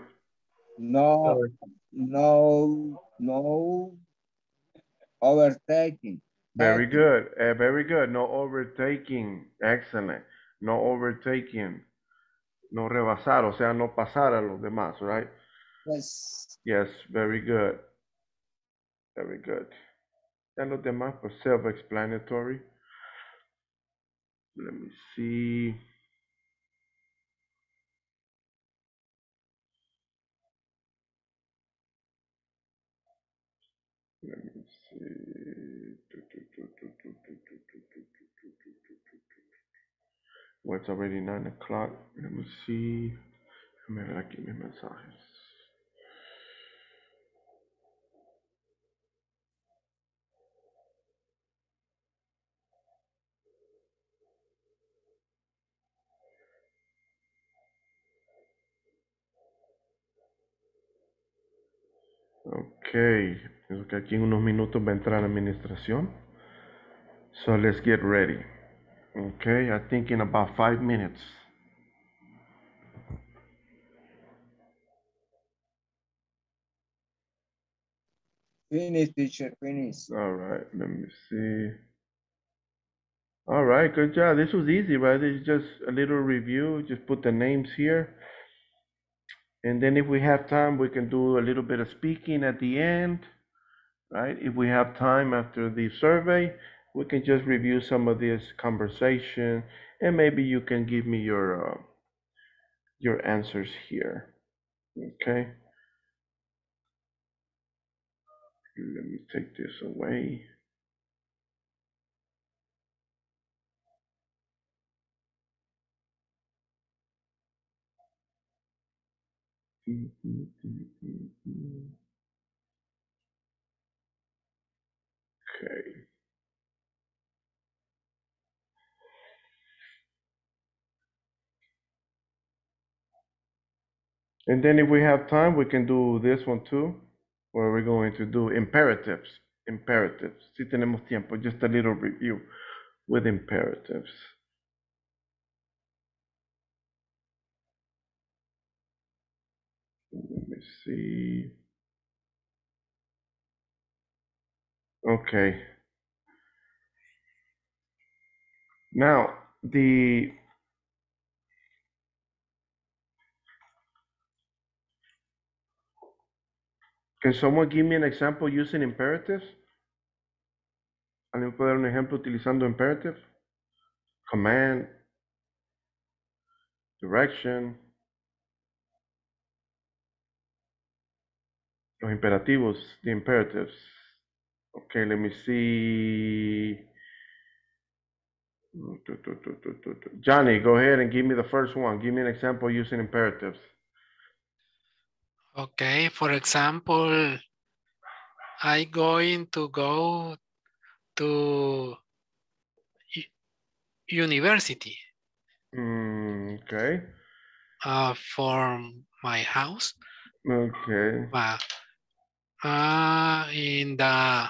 no, no, no overtaking. Very good. eh, very good. No overtaking. Excellent. No overtaking. No rebasar, o sea, no pasar a los demás, right? Yes. Yes, very good. Very good. Ya los demás, pues self-explanatory. Let me see. Well, it's already nine o'clock. Let me see. Déjame ver aquí mis mensajes. Ok, creo que aquí en unos minutos va a entrar la administración. So let's get ready. Okay, I think in about five minutes. Finish, teacher, finish. All right, let me see. All right, good job. This was easy, right? It's just a little review. Just put the names here. And then if we have time, we can do a little bit of speaking at the end, right? If we have time after the survey, we can just review some of this conversation and maybe you can give me your uh, your answers here. Okay? Let me take this away. Okay. And then if we have time, we can do this one too. where we're going to do? Imperatives. Imperatives. Si tenemos tiempo, just a little review with imperatives. Let me see. Okay. Now, the Can someone give me an example using imperatives? ¿Alguien puede dar un ejemplo utilizando imperative? Command, direction, los imperativos, the imperatives. Okay, let me see. Johnny, go ahead and give me the first one. Give me an example using imperatives. Okay, for example, I going to go to university. Mm, okay, uh, for my house. Okay, uh, uh, in the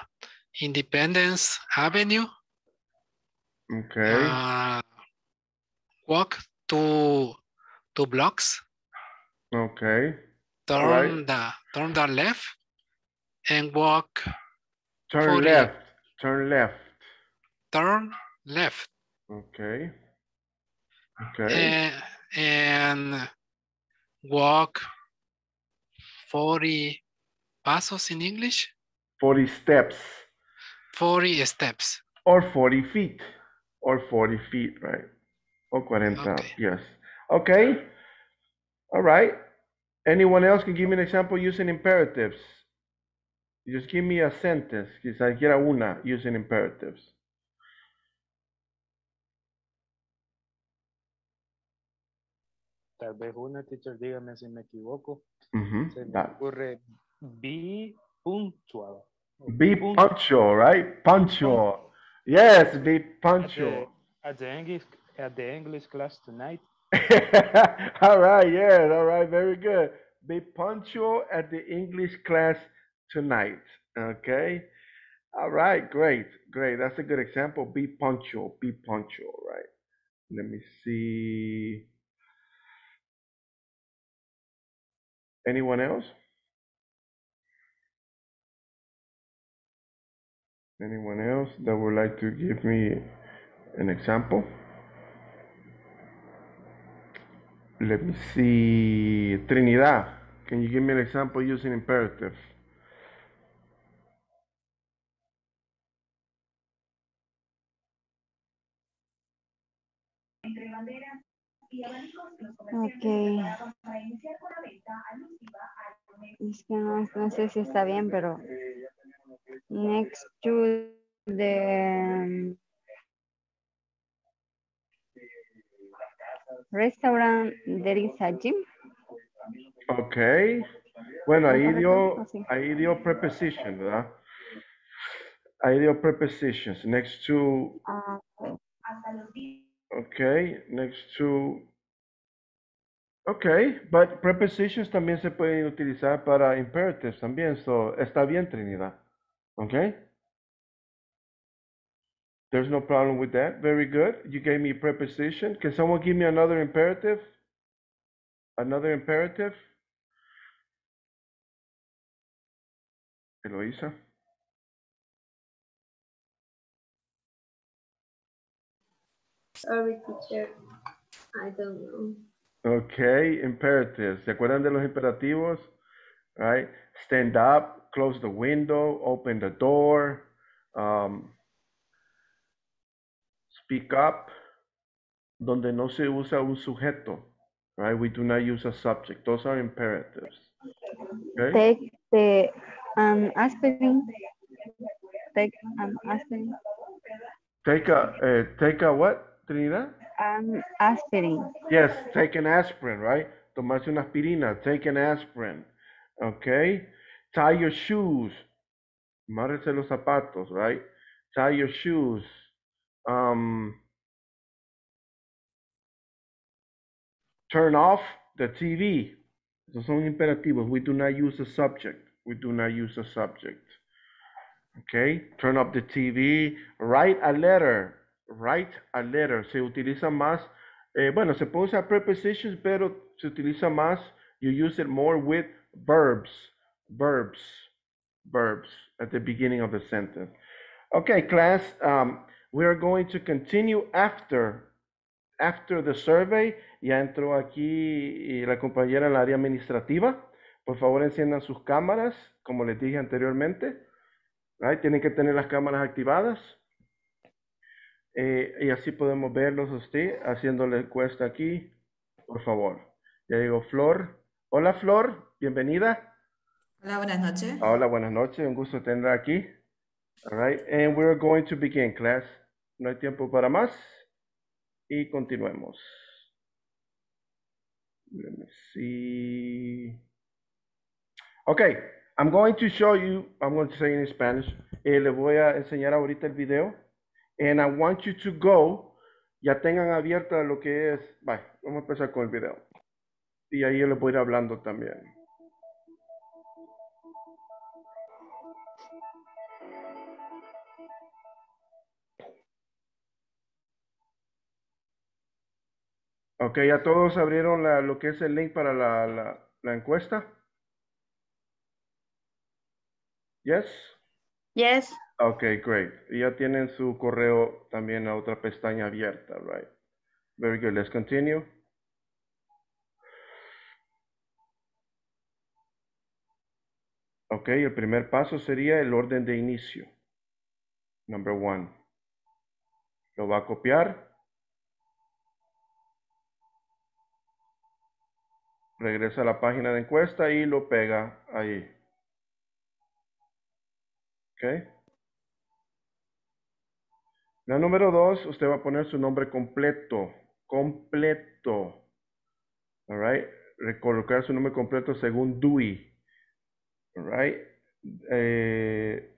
Independence Avenue. okay, Uh, walk to two blocks, okay. Turn right. the turn the left, and walk Turn 40. left, turn left. turn left. Okay. Okay. and, and walk 40 pasos in English, 40 steps 40 steps. or 40 feet or 40 feet, right? Or 40, Okay. yes. Okay. All right. Anyone else can give me an example using imperatives? Just give me a sentence, quizás quiera una using imperatives. Tal vez una, teacher, dígame si me equivoco. Mhm, Se me that. ocurre be punctual. Be punctual, right? Punctual. Yes, be At the, punctual. at the English at the English class tonight. all right, yes, all right, very good. Be punctual at the English class tonight. Okay. All right, great, great. That's a good example. Be punctual, be punctual, right? Let me see. Anyone else? Anyone else that would like to give me an example? Let me see. Trinidad, can you give me an example using imperative? Ok. Es que no, no sé si está bien, pero next to the restaurant there is a gym. Okay. Bueno, ahí dio, ahí dio preposition, ¿verdad? Ahí dio prepositions. Next to, okay, next to. Okay, but prepositions también se pueden utilizar para imperatives también, so está bien Trinidad. Okay? There's no problem with that. Very good. You gave me a preposition. Can someone give me another imperative? Another imperative? Eloisa? Sorry, teacher. I don't know. Okay, imperatives. ¿Se acuerdan de los imperativos? Right? Stand up, close the window, open the door, um, speak up, donde no se usa un sujeto. Right? We do not use a subject. Those are imperatives. Okay? Take the um, aspirin. Take an aspirin. Take a, uh, take a what, Trinidad? Um, aspirin. Yes, take an aspirin, right? Tomarse una aspirina, take an aspirin. Okay? Tie your shoes. Márrese los zapatos, right? Tie your shoes. Um, turn off the TV. Esos son imperativos. We do not use a subject. we do not use a subject. Okay, turn up the TV, write a letter, write a letter. Se utiliza más, eh, bueno, se puede usar prepositions, pero se utiliza más, you use it more with verbs, verbs, verbs at the beginning of the sentence. Okay, class, um, we are going to continue after after the survey. Ya entró aquí la compañera en la área administrativa. Por favor, enciendan sus cámaras, como les dije anteriormente. Right? Tienen que tener las cámaras activadas. Eh, y así podemos verlos a usted haciendo la encuesta aquí. Por favor. Ya llegó Flor. Hola, Flor. Bienvenida. Hola, buenas noches. Hola, buenas noches. Un gusto tenerla aquí. All right. And we're going to begin, class. No hay tiempo para más. Y continuemos. Let me see. Okay, I'm going to show you, I'm going to say in Spanish, eh, voy a enseñar ahorita el video. And I want you to go, ya tengan abierta lo que es, bye, vamos a empezar con el video. Y ahí les voy a ir hablando también. Ok, ya todos abrieron la- lo que es el link para la, la- la encuesta. Yes? Yes. Okay, great. Y ya tienen su correo también a otra pestaña abierta, right? Very good. Let's continue. Ok, el primer paso sería el orden de inicio. Number one. Lo va a copiar. Regresa a la página de encuesta y lo pega ahí. Ok. La número dos, usted va a poner su nombre completo. Completo. All right. Recolocar su nombre completo según Dewey. All right. Eh,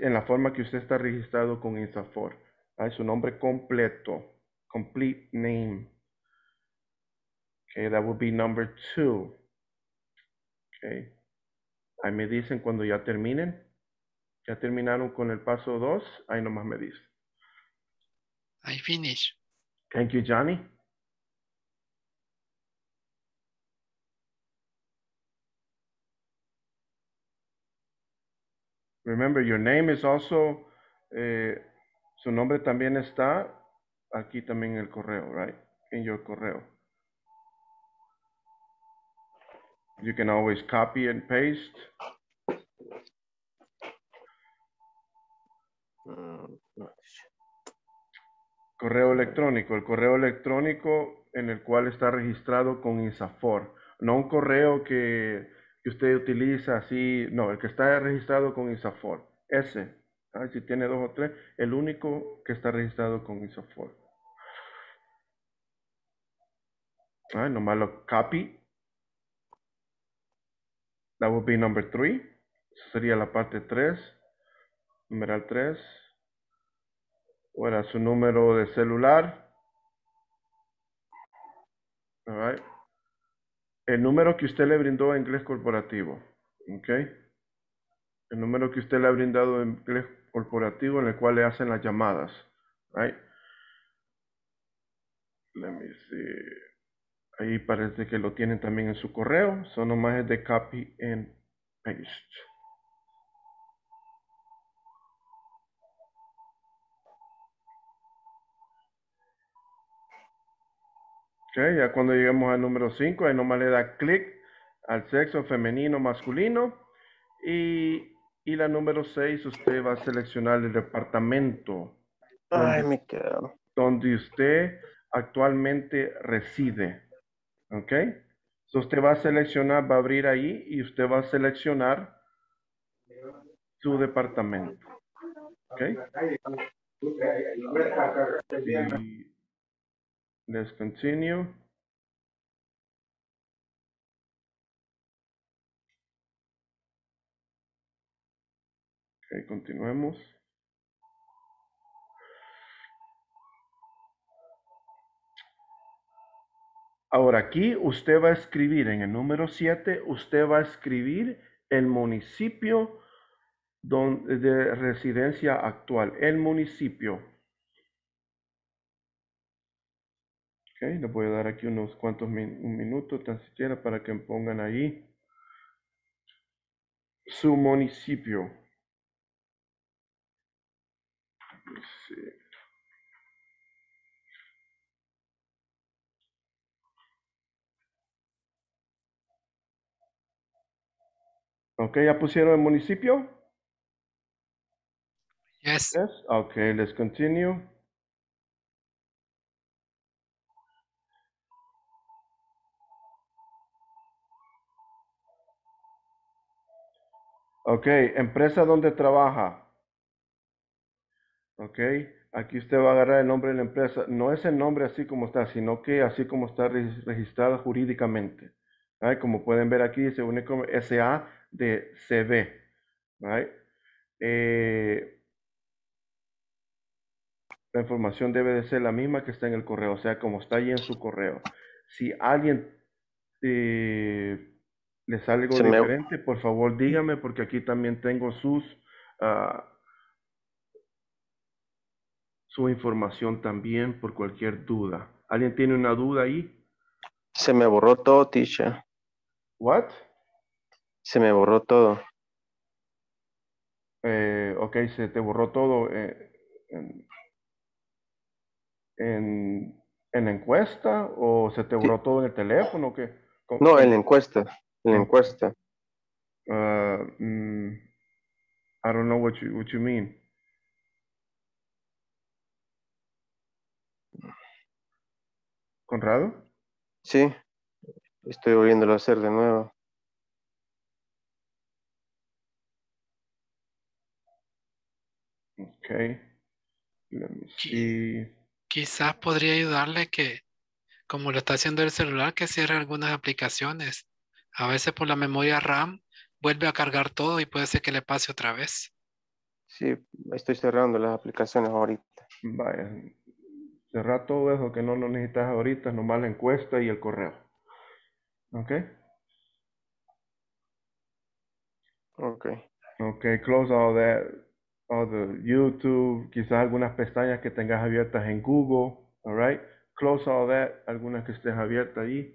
en la forma que usted está registrado con INSAFOR. Right, Su nombre completo. Complete name. Okay, that would be number two. Okay. Ahí me dicen cuando ya terminen. Ya terminaron con el paso dos. Ahí nomás me dicen. I finish. Thank you, Johnny. Remember, your name is also, eh, su nombre también está aquí también en el correo, right? En your correo. You can always copy and paste. Correo electrónico, el correo electrónico en el cual está registrado con INSAFOR, no un correo que, usted utiliza así, no, el que está registrado con INSAFOR, ese, ¿ah? si tiene dos o tres, el único que está registrado con INSAFOR. Ah, nomás lo copy. That would be number three. Eso sería la parte 3. Numeral 3. Ahora su número de celular. All right. El número que usted le brindó en inglés corporativo. ¿Ok? El número que usted le ha brindado en inglés corporativo en el cual le hacen las llamadas. Right? Let me see. Ahí parece que lo tienen también en su correo. Son nomás de copy and paste. Ok, ya cuando lleguemos al número 5, ahí nomás le da clic al sexo femenino, masculino. Y, y la número 6, usted va a seleccionar el departamento Ay, donde, me quedo. donde usted actualmente reside. Ok. So usted va a seleccionar, va a abrir ahí y usted va a seleccionar su departamento. Ok. Let's continue. Ok, continuemos. Ahora aquí usted va a escribir en el número 7, usted va a escribir el municipio donde, de residencia actual. El municipio. Ok, le voy a dar aquí unos cuantos min- un minuto tan siquiera para que pongan ahí su municipio. Ok, ¿ya pusieron el municipio? Yes. Yes. Okay, let's continue. Ok, empresa donde trabaja. Ok, aquí usted va a agarrar el nombre de la empresa. No es el nombre así como está, sino que así como está re- registrada jurídicamente. Como pueden ver aquí, se une como SA de CB. Right? Eh, la información debe de ser la misma que está en el correo, o sea, como está ahí en su correo. Si alguien eh, le sale algo Se me- diferente, por favor dígame, porque aquí también tengo sus ah, su información también por cualquier duda. ¿Alguien tiene una duda ahí? Se me borró todo, teacher. What? Se me borró todo. Eh, ok, se te borró todo eh, en, en, en la encuesta o se te borró todo en el teléfono? ¿Qué? ¿Cómo- No, en la encuesta. En la encuesta. Uh, mm, I don't know what you what you mean. ¿Conrado? Sí. Estoy volviéndolo a hacer de nuevo. Okay. Let me see. Quizás podría ayudarle que, como lo está haciendo el celular, que cierre algunas aplicaciones. A veces por la memoria RAM vuelve a cargar todo y puede ser que le pase otra vez. Sí, estoy cerrando las aplicaciones ahorita. Vaya. Cerrar todo eso que no lo necesitas ahorita, nomás la encuesta y el correo. ¿Ok? Ok. Ok, close all that, all the YouTube, quizás algunas pestañas que tengas abiertas en Google, alright? Close all that, algunas que estés abiertas ahí,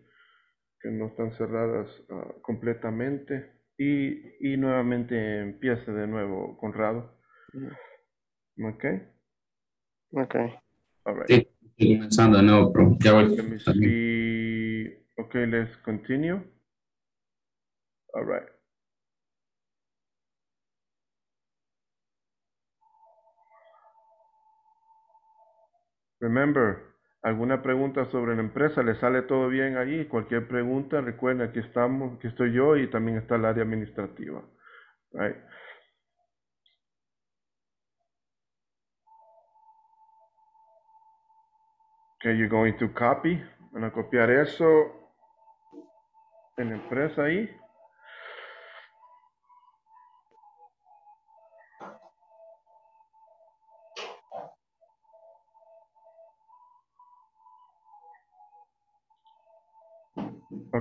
que no están cerradas ah, completamente. Y, y nuevamente empiece de nuevo, Conrado. Ok, Ok. alright. Sí, estoy comenzando de nuevo, pero ya voy. Let me see. Okay, let's continue. All Remember, alguna pregunta sobre la empresa, ¿le sale todo bien ahí? Cualquier pregunta, recuerden, aquí estamos, aquí estoy yo y también está el área administrativa. Right. Okay, you're going to copy. Van a copiar eso en la empresa ahí.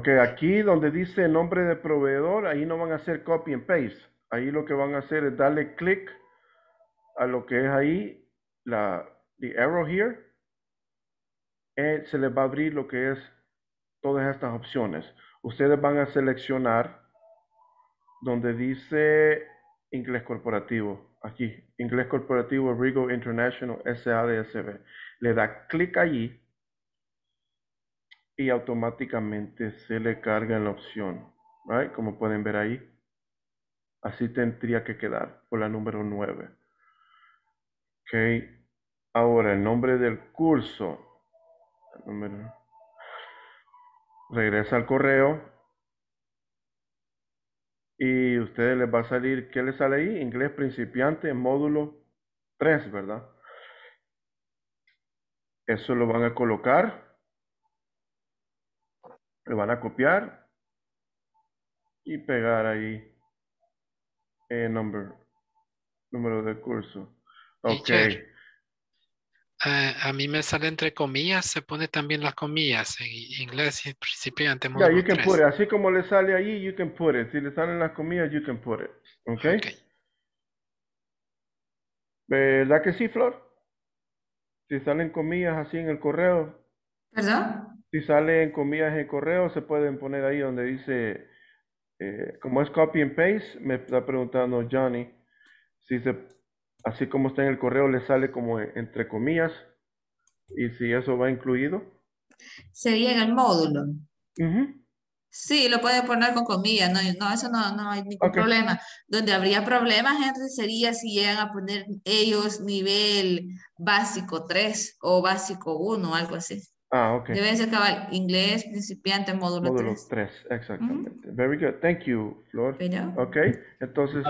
Ok, aquí donde dice nombre de proveedor, ahí no van a hacer copy and paste. Ahí lo que van a hacer es darle clic a lo que es ahí, la the arrow here. eh, se les va a abrir lo que es todas estas opciones. Ustedes van a seleccionar donde dice inglés corporativo. Aquí, inglés corporativo Rigo International SADSB. Le da clic allí y automáticamente se le carga en la opción. Como pueden ver ahí. Así tendría que quedar por la número 9. Ok. Ahora el nombre del curso. Regresa al correo. Y ustedes les va a salir, ¿qué les sale ahí? Inglés principiante, módulo 3, ¿verdad? Eso lo van a colocar. Lo van a copiar. Y pegar ahí. El number, número de curso. Ok. Eh, a mí me sale entre comillas, se pone también las comillas en inglés y principiante Yeah, you can 3. put it. Así como le sale ahí, you can put it. Si le salen las comillas, you can put it. Okay? Ok. ¿Verdad que sí, Flor? Si salen comillas así en el correo, ¿Perdón? Si salen comillas en correo, se pueden poner ahí donde dice, eh, como es copy and paste, me está preguntando Johnny, si se, así como está en el correo, le sale como en- entre comillas, y si eso va incluido. Sería en el módulo. Sí, lo puede poner con comillas, no, no, eso no, no hay ningún problema. Donde habría problemas, Henry, sería si llegan a poner ellos nivel básico 3 o básico 1 algo así. Ah, ok. Debe ser cabal, inglés, principiante, módulo Módulo 3. 3, exactamente. Very good. Thank you, Flor. Pero- Ok, entonces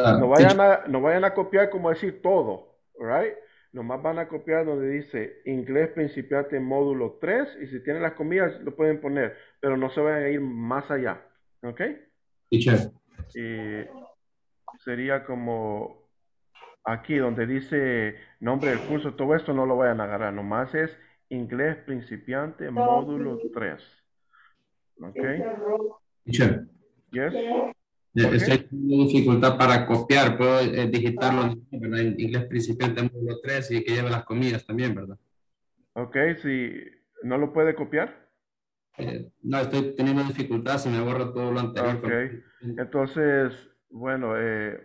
Ah, no vayan a, no vayan a copiar como decir todo, right? Nomás van a copiar donde dice inglés principiante módulo 3 y si tienen las comillas lo pueden poner, pero no se vayan a ir más allá, ¿ok? Teacher. Y sería como aquí donde dice nombre del curso, todo esto no lo vayan a agarrar, nomás es inglés principiante módulo 3. ¿Ok? Teacher. Yes. Eh, Ok. Estoy teniendo dificultad para copiar, puedo eh, digitarlo ¿verdad? en inglés principiante módulo 3 y que lleve las comillas también, ¿verdad? Ok, si no lo puede copiar. Eh, no, estoy teniendo dificultad, se me borra todo lo anterior. Ok, entonces, bueno, eh,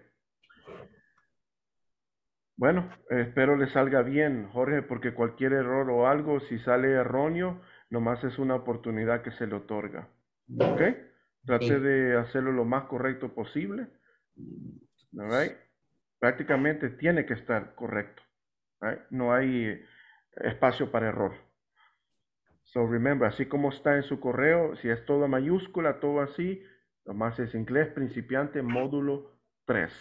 bueno, espero le salga bien, Jorge, porque cualquier error o algo, si sale erróneo, nomás es una oportunidad que se le otorga. ¿Ok? Trate de hacerlo lo más correcto posible. All right? Prácticamente tiene que estar correcto. right? No hay eh, espacio para error. So remember, así como está en su correo, si es todo mayúscula, todo así, nomás es inglés principiante módulo 3.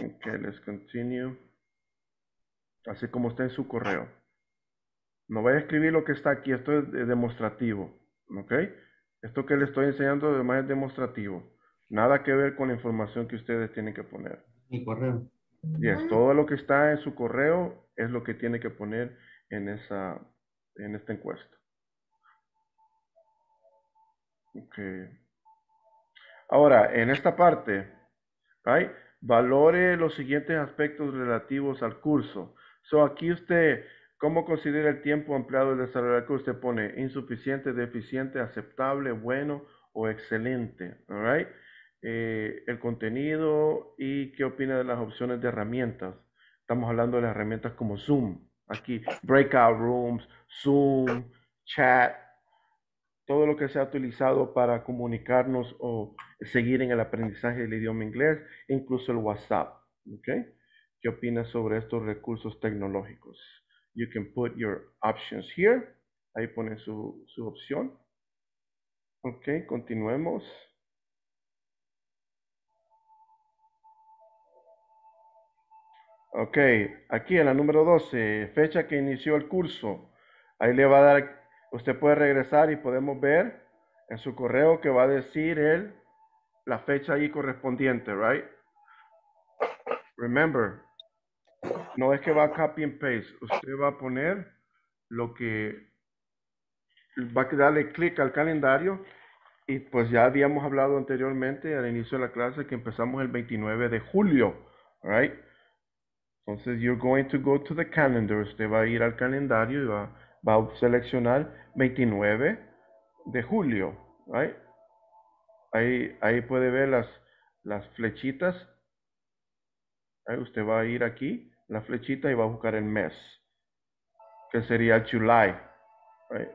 Ok, let's continue. Así como está en su correo. No voy a escribir lo que está aquí, esto es de- demostrativo. ¿Ok? Esto que le estoy enseñando además es demostrativo. Nada que ver con la información que ustedes tienen que poner. Mi correo. Yes, todo lo que está en su correo es lo que tiene que poner en esa, en esta encuesta. Okay. Ahora, en esta parte, right, valore los siguientes aspectos relativos al curso. So, aquí usted, ¿cómo considera el tiempo empleado en desarrollar el curso? Usted pone insuficiente, deficiente, aceptable, bueno o excelente, all right? Eh, el contenido y qué opina de las opciones de herramientas. Estamos hablando de las herramientas como Zoom, aquí, breakout rooms, Zoom, chat, todo lo que se ha utilizado para comunicarnos o seguir en el aprendizaje del idioma inglés, incluso el WhatsApp. ¿Qué opinas sobre estos recursos tecnológicos? You can put your options here. Ahí pone su, su opción. Ok, continuemos. Ok, aquí en la número 12, fecha que inició el curso. Ahí le va a dar, usted puede regresar y podemos ver en su correo que va a decir él la fecha ahí correspondiente, right? Remember, no es que va a copy and paste, usted va a poner lo que va a darle clic al calendario y pues ya habíamos hablado anteriormente al inicio de la clase que empezamos el 29 de julio, right? Entonces, you're going to go to the calendar. Usted va a ir al calendario y va, va a seleccionar 29 de julio. Right? Ahí, ahí puede ver las, las flechitas. Ahí usted va a ir aquí, la flechita, y va a buscar el mes, que sería July. Right?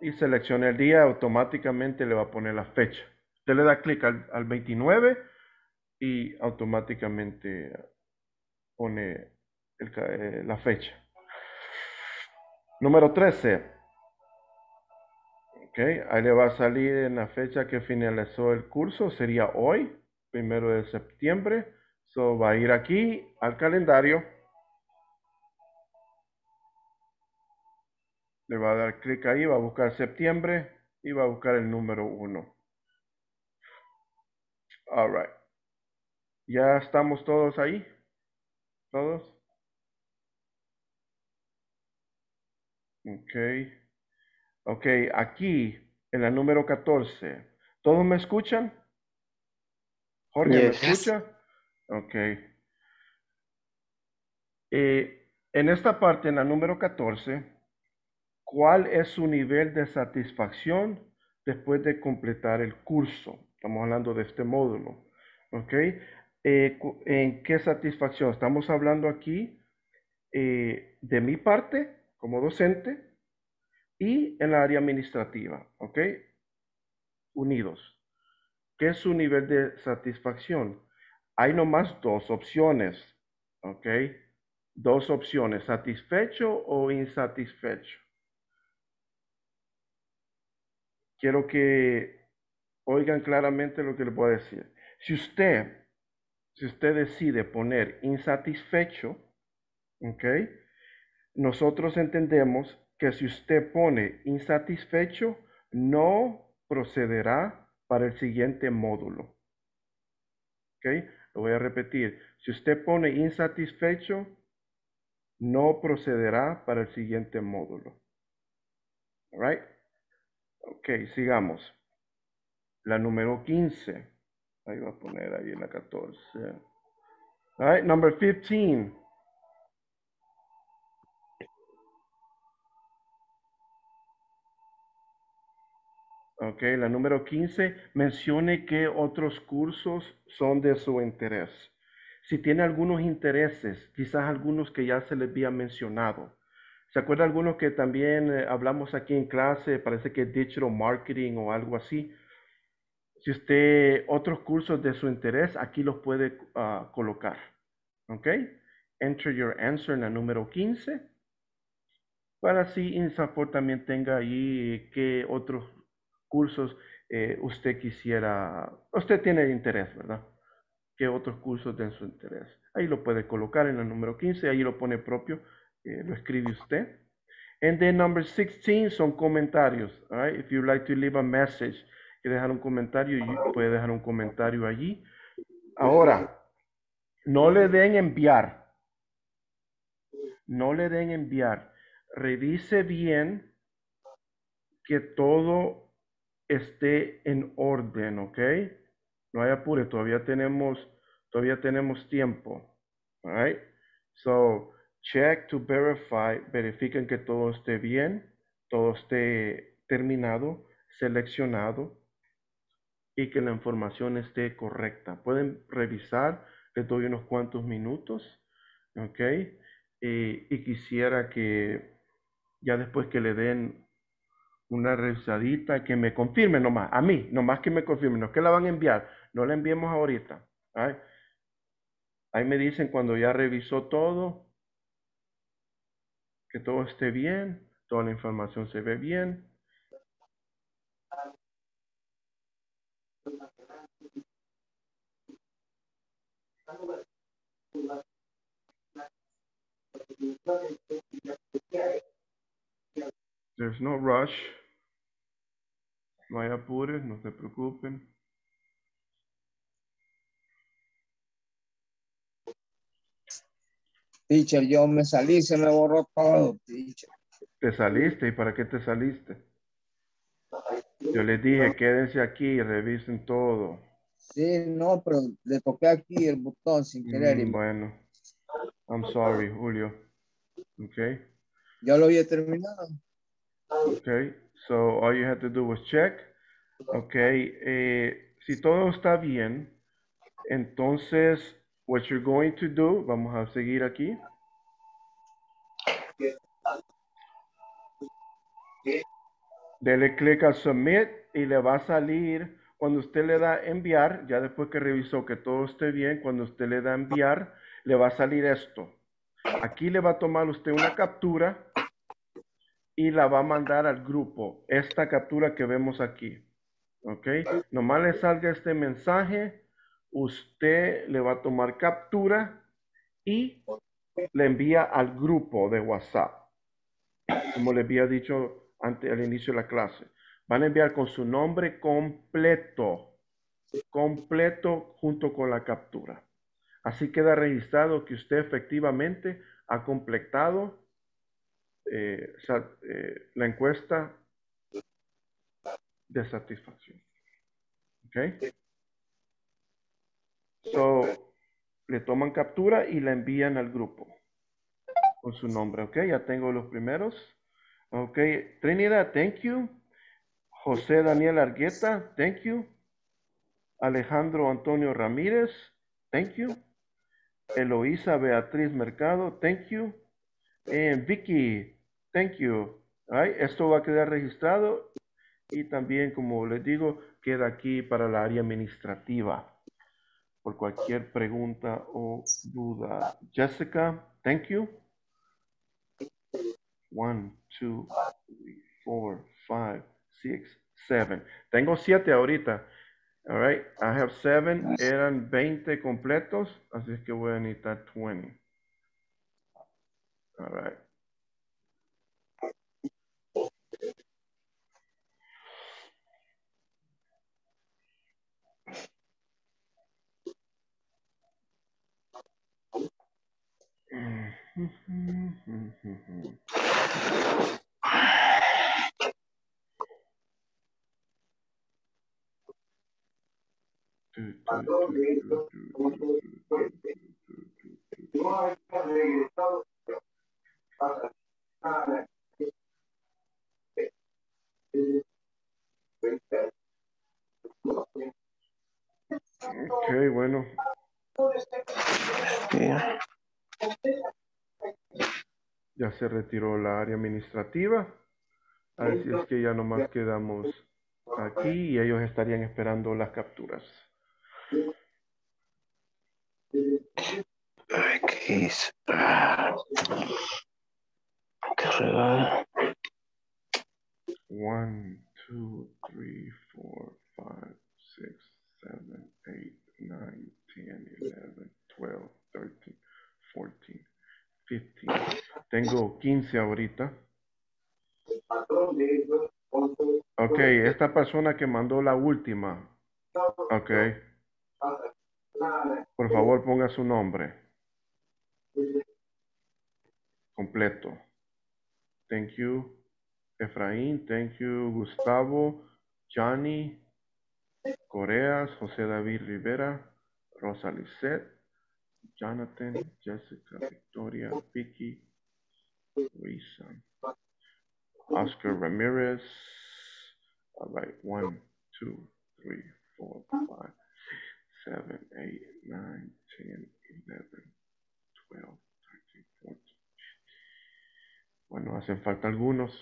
Y selecciona el día, automáticamente le va a poner la fecha. Usted le da clic al, al 29 y automáticamente pone el eh, la fecha. Número 13. Ok, ahí le va a salir en la fecha que finalizó el curso, sería hoy, primero de septiembre. So va a ir aquí al calendario. Le va a dar clic ahí, va a buscar septiembre y va a buscar el número 1. All right. ¿Ya estamos todos ahí? ¿Todos? Ok. Ok, aquí en la número 14. ¿Todos me escuchan? Jorge, ¿me escucha? Ok. Eh, en esta parte, en la número 14, ¿cuál es su nivel de satisfacción después de completar el curso? Estamos hablando de este módulo. ¿Ok? Eh, ¿En qué satisfacción? Estamos hablando aquí eh, de mi parte como docente y en la área administrativa. ¿Ok? Unidos. ¿Qué es su nivel de satisfacción? Hay nomás dos opciones. ¿Ok? Dos opciones, satisfecho o insatisfecho. Quiero que oigan claramente lo que les voy a decir. Si usted, si usted decide poner insatisfecho, ¿ok? Nosotros entendemos que si usted pone insatisfecho, no procederá para el siguiente módulo. ¿Ok? Lo voy a repetir. Si usted pone insatisfecho, no procederá para el siguiente módulo. All right? Ok, sigamos. La número 15. Ahí va a poner ahí la 14. All right, number 15. Ok, la número 15, mencione qué otros cursos son de su interés. Si tiene algunos intereses, quizás algunos que ya se les había mencionado. ¿Se acuerda algunos que también eh, hablamos aquí en clase? Parece que digital marketing o algo así. Si usted, otros cursos de su interés, aquí los puede ah, colocar. ¿Ok? Enter your answer en la número 15. Para así INSAFORP también tenga ahí qué otros cursos eh, usted quisiera, usted tiene interés, ¿verdad? ¿Qué otros cursos de su interés? Ahí lo puede colocar en el número 15, ahí lo pone propio, eh, lo escribe usted. And then number 16 son comentarios. Right? If you like to leave a message, que dejar un comentario, puede dejar un comentario allí. Ahora, no le den enviar. No le den enviar. Revise bien que todo esté en orden, ¿ok? No hay apure, todavía tenemos, todavía tenemos tiempo. All right? So, check to verify, verifiquen que todo esté bien, todo esté terminado, seleccionado y que la información esté correcta. Pueden revisar, les doy unos cuantos minutos, ¿ok? Y quisiera que ya después que le den una revisadita, que me confirmen nomás, a mí, nomás que me confirmen, no que la van a enviar, no la enviemos ahorita. Ahí me dicen cuando ya revisó todo, que todo esté bien, toda la información se ve bien. There's no rush. No hay apures, no se preocupen. Teacher, yo me salí, se me borró todo, teacher. Te saliste, ¿y para qué te saliste? Yo les dije, quédense aquí y revisen todo. Sí, no, pero le toqué aquí el botón sin querer. Mm, bueno, I'm sorry, Julio. Okay, ya lo había terminado. Okay. So all you had to do was check. Okay, eh, si todo está bien, entonces what you're going to do, vamos a seguir aquí. Dele clic a submit y le va a salir cuando usted le da enviar, ya después que revisó que todo esté bien, cuando usted le da enviar, le va a salir esto. Aquí le va a tomar usted una captura y la va a mandar al grupo. Esta captura que vemos aquí. ¿Ok? Nomás le salga este mensaje, usted le va a tomar captura y le envía al grupo de WhatsApp. Como le había dicho antes al inicio de la clase. Van a enviar con su nombre completo. Completo junto con la captura. Así queda registrado que usted efectivamente ha completado eh, eh, la encuesta de satisfacción. ¿Ok? So, le toman captura y la envían al grupo con su nombre. ¿Ok? Ya tengo los primeros. Ok. Trinidad, thank you. José Daniel Argueta, thank you. Alejandro Antonio Ramírez, thank you. Eloísa Beatriz Mercado, thank you. And Vicky, thank you. Right, Esto va a quedar registrado y también, como les digo, queda aquí para la área administrativa por cualquier pregunta o duda. Jessica, thank you. One, two, three, four, five, six, seven. Tengo siete ahorita. All right, I have seven. Eran 20 completos, así que voy a necesitar 20. All right. Ok, bueno. Ya se retiró la área administrativa. Así es que ya nomás quedamos aquí y ellos estarían esperando las capturas. ¿Qué es? Ah, Qué regalo. One, two, three, four, five, six, seven, eight, nine, ten, eleven, twelve, thirteen, fourteen, fifteen. Tengo 15 ahorita. Ok, esta persona que mandó la última. Ok. Por favor, ponga su nombre. Completo. Thank you. Efraín, thank you. Gustavo, Johnny, Coreas, José David Rivera, Rosa Lisette, Jonathan, Jessica, Victoria, Vicky, Luisa, Oscar Ramirez. All right, one, two, three, four, five, seven, eight, nine, ten, eleven, twelve, thirteen, fourteen. Bueno, hacen falta algunos.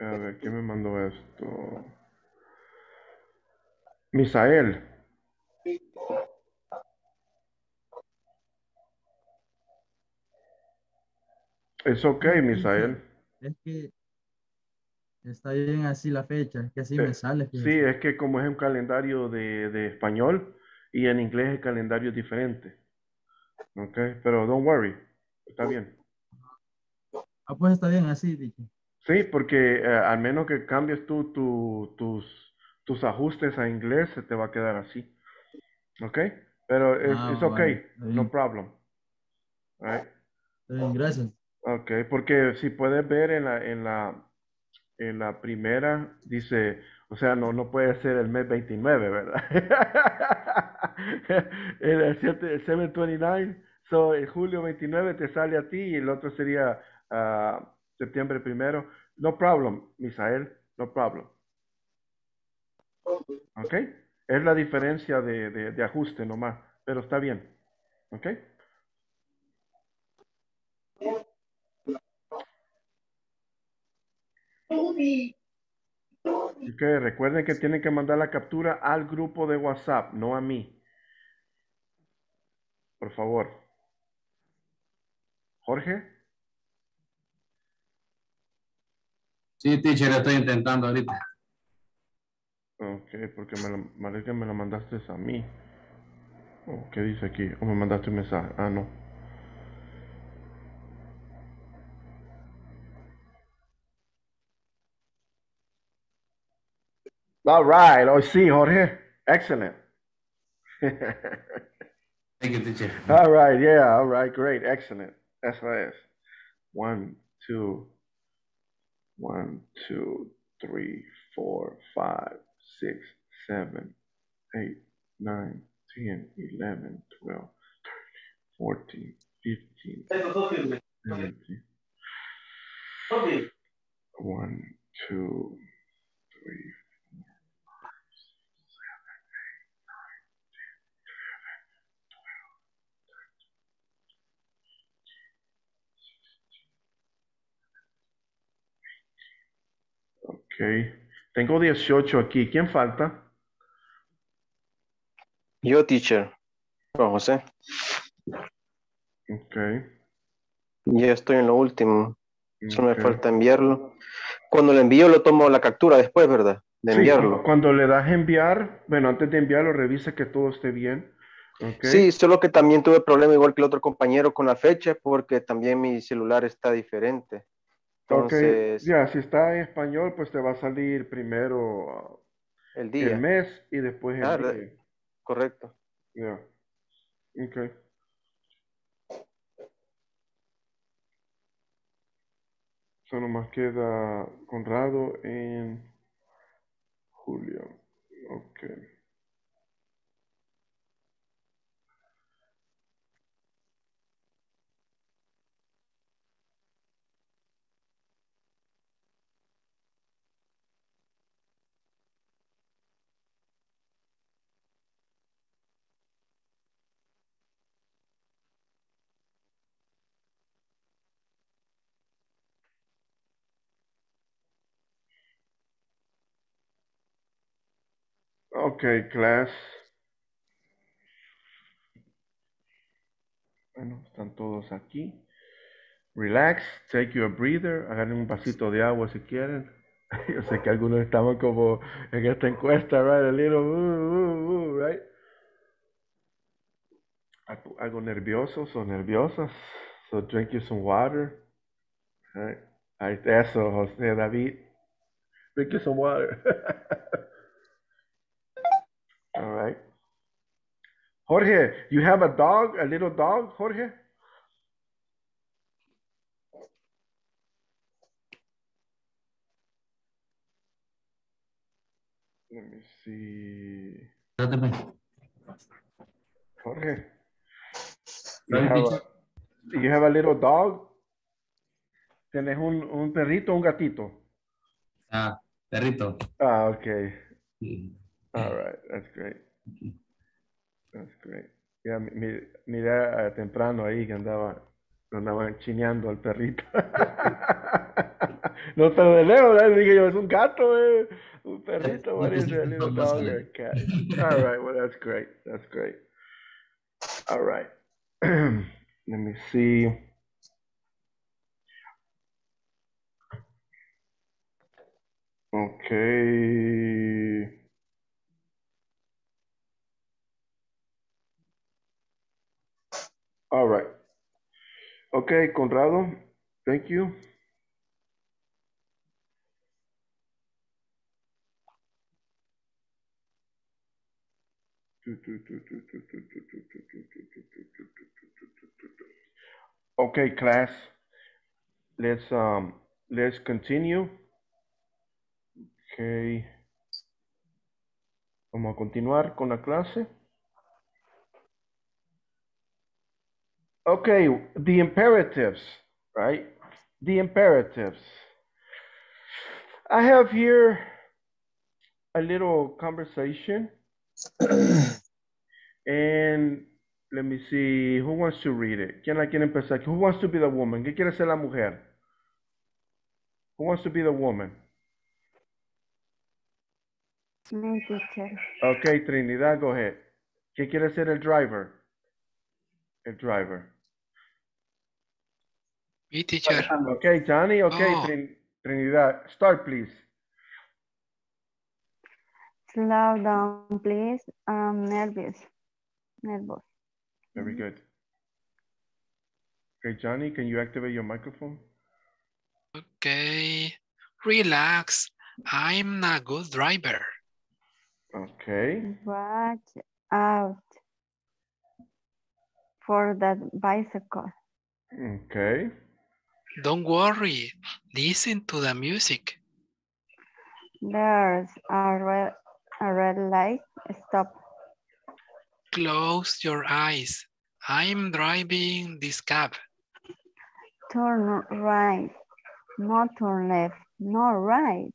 A ver, ¿quién me mandó esto? Misael. Es ok, Misael. Es que está bien así la fecha, es que así me sale. Sí, es que como es un calendario de, de español y en inglés el calendario es diferente. Ok, pero don't worry, está bien. Ah, pues está bien así, dicho. Sí, porque eh, al menos que cambies tú tu- tus, tus ajustes a inglés, se te va a quedar así. ¿Ok? Pero es Ah, okay, vale, no problem. Right? Bien, gracias. Ok, porque si puedes ver en la, en la, en la primera, dice, o sea, no, no puede ser el mes 29, ¿verdad? el, el siete- el 729, so el julio 29 te sale a ti y el otro sería ah, septiembre primero. No problem, Misael, no problem. ¿Ok? Es la diferencia de, de, ajuste nomás, pero está bien. ¿Ok? Ok, recuerden que tienen que mandar la captura al grupo de WhatsApp, no a mí. Por favor. Jorge. Sí, teacher, estoy intentando ahorita. Ok, porque me lo, parece que me lo mandaste a mí. Oh, ¿Qué dice aquí? ¿O me mandaste un mensaje? Ah, no. All right. Oh, sí, Jorge. Excellent. Thank you, teacher. All right. Yeah. All right. Great. Excellent. Eso es. One, two, one, two, three, four, five, six, seven, eight, nine, ten, eleven, twelve, thirteen, fourteen, fifteen, seventeen. One, two, three, Ok. Tengo 18 aquí. ¿Quién falta? Yo, teacher. Juan José. Ok. Ya estoy en lo último. Solo me falta enviarlo. Cuando lo envío, lo tomo la captura después, ¿verdad? De Sí, enviarlo. cuando le das enviar, bueno, antes de enviarlo, revisa que todo esté bien. Ok. Sí, solo que también tuve problema igual que el otro compañero con la fecha porque también mi celular está diferente. Entonces, ya, si está en español, pues te va a salir primero el uh, día. el mes y después el Ah, día. re- Correcto. Ya. Ok. Solo más queda Conrado en julio. Ok. Okay, class. Bueno, están todos aquí. Relax, take your breather, hagan un vasito de agua si quieren. Yo sé que algunos estaban como en esta encuesta, right? A little, uh, uh, uh, right? Algo, nerviosos o nerviosas. So drink you some water. Right? Eso, José David. Drink you some water. Jorge, you have a dog, a little dog, Jorge? Let me see. Jorge. You have, a, you have a little dog? ¿Tienes un, un perrito o un gatito? Ah, perrito. Ah, okay. All right, that's great. That's great. Ya mi- mi- miré eh, temprano ahí que andaba, andaban chineando al perrito. no, pero de lejos, ¿verdad? dije yo, es un gato, eh. Un perrito, what is it? A little dog or a cat? All right, well, that's great. That's great. All right. Let me see. Okay. All right. Okay, Conrado, thank you. Okay, class. Let's um let's continue. Okay. Vamos a continuar con la clase. Okay, the imperatives, right? The imperatives. I have here a little conversation. and let me see, who wants to read it? ¿Quién la quiere empezar? Who wants to be the woman? ¿Qué quiere ser la mujer? Who wants to be the woman? Me, teacher. Okay, Trinidad, go ahead. ¿Qué quiere ser el driver? El driver. Me, teacher. Okay, Johnny, okay, Oh. Trin- Trinidad. Start, please. Slow down, please. I'm nervous. Nervous. Very mm-hmm. good. Okay, Johnny, can you activate your microphone? Okay. Relax. I'm a good driver. Okay. Watch out for that bicycle. Okay. Don't worry. Listen to the music. There's a red, a red light. Stop. Close your eyes. I'm driving this cab. Turn right. No turn left. No right.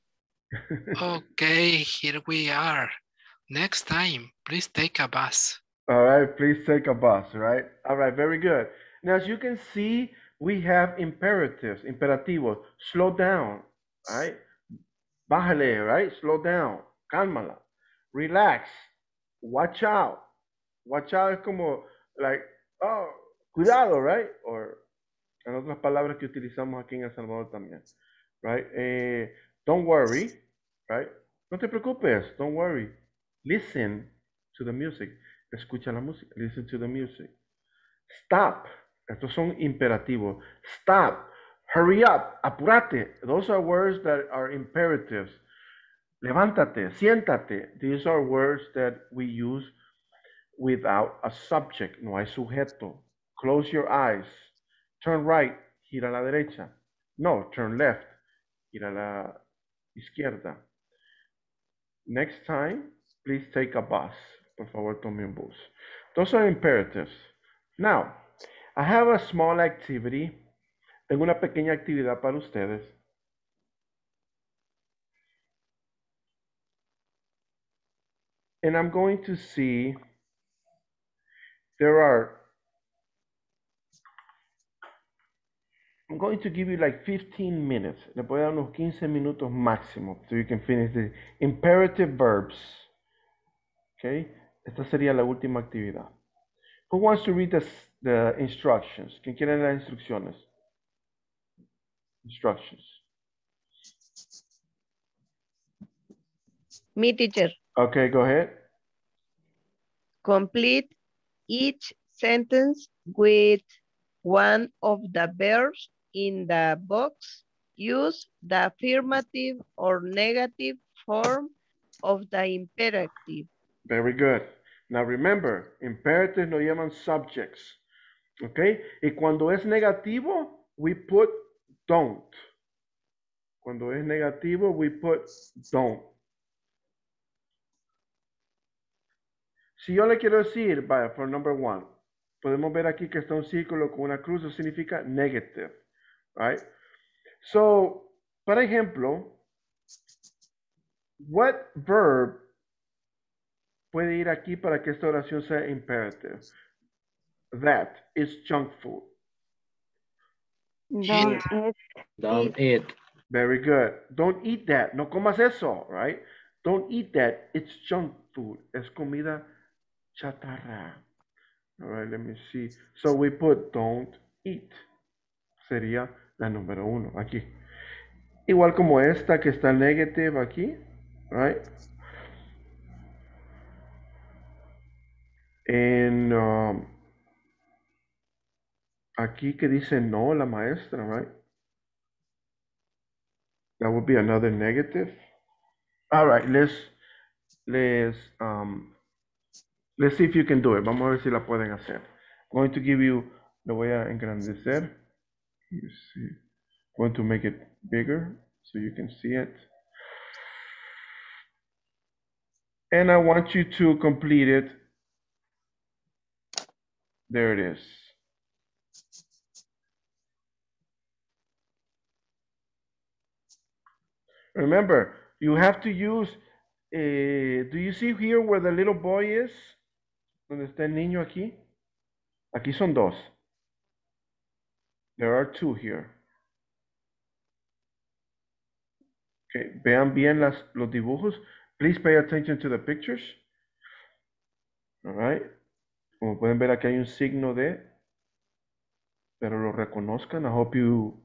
Okay, here we are. Next time, please take a bus. All right, please take a bus, right? All right, very good. Now, as you can see, we have imperatives, imperativos. Slow down, right? Bájale, right? Slow down. Cálmala. Relax. Watch out. Watch out es como, like, oh, cuidado, right? Or, en otras palabras que utilizamos aquí en El Salvador también, right? Eh, don't worry, right? No te preocupes, don't worry. Listen to the music. Escucha la música. Listen to the music. Stop. Estos son imperativos. Stop. Hurry up. Apúrate. Those are words that are imperatives. Levántate. Siéntate. These are words that we use without a subject. No hay sujeto. Close your eyes. Turn right. Gira a la derecha. No, turn left. Gira a la izquierda. Next time, please take a bus. Por favor, tome un bus. Those are imperatives. Now, I have a small activity. Tengo una pequeña actividad para ustedes. And I'm going to see there are I'm going to give you like 15 minutes. Le voy a dar unos 15 minutos máximo so you can finish the imperative verbs. Okay? Esta sería la última actividad. Who wants to read the, the instructions? ¿Quién quiere las instrucciones? Instructions. Me, teacher. Okay, go ahead. Complete each sentence with one of the verbs in the box. Use the affirmative or negative form of the imperative. Very good. Now remember, imperatives no llevan subjects. Okay? Y cuando es negativo, we put don't. Cuando es negativo, we put don't. Si yo le quiero decir, vaya, for number one, podemos ver aquí que está un círculo con una cruz, eso significa negative, right? So, por ejemplo, what verb puede ir aquí para que esta oración sea imperative? That is junk food. Don't eat. Don't eat. Very good. Don't eat that. No comas eso, right? Don't eat that. It's junk food. Es comida chatarra. All right, let me see. So we put don't eat. Sería la número uno aquí. Igual como esta que está negative aquí, right? En um, aquí que dice no la maestra, right? That would be another negative. All right, let's let's um let's see if you can do it. Vamos a ver si la pueden hacer. I'm going to give you lo voy a engrandecer. You see. going to make it bigger so you can see it. And I want you to complete it. There it is. Remember, you have to use, eh, do you see here where the little boy is? Donde está el niño aquí? Aquí son dos. There are two here. Okay, vean bien las, los dibujos. Please pay attention to the pictures. All right. Como pueden ver aquí hay un signo de, pero lo reconozcan. I hope you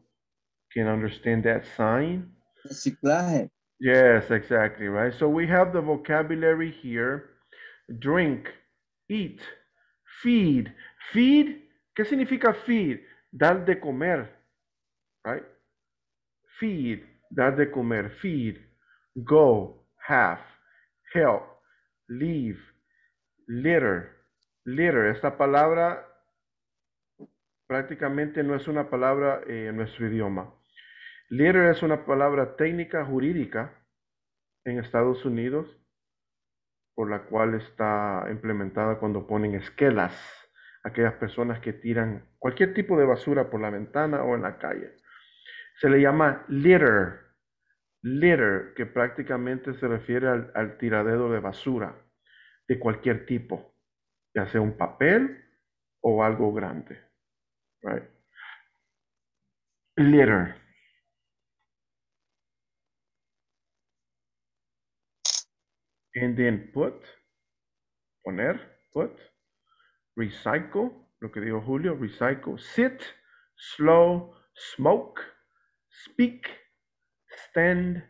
can understand that sign. Reciclaje. Yes, exactly, right? So we have the vocabulary here. Drink, eat, feed. Feed, ¿qué significa feed? Dar de comer, right? Feed, dar de comer, feed. Go, have, help, leave, litter, litter. Esta palabra prácticamente no es una palabra eh, en nuestro idioma. Litter es una palabra técnica jurídica en Estados Unidos por la cual está implementada cuando ponen esquelas, aquellas personas que tiran cualquier tipo de basura por la ventana o en la calle. Se le llama litter, litter, que prácticamente se refiere al, tiradero de basura de cualquier tipo, ya sea un papel o algo grande. Litter. And then put, poner, put, recycle, lo que dijo Julio, recycle, sit, slow, smoke, speak, stand,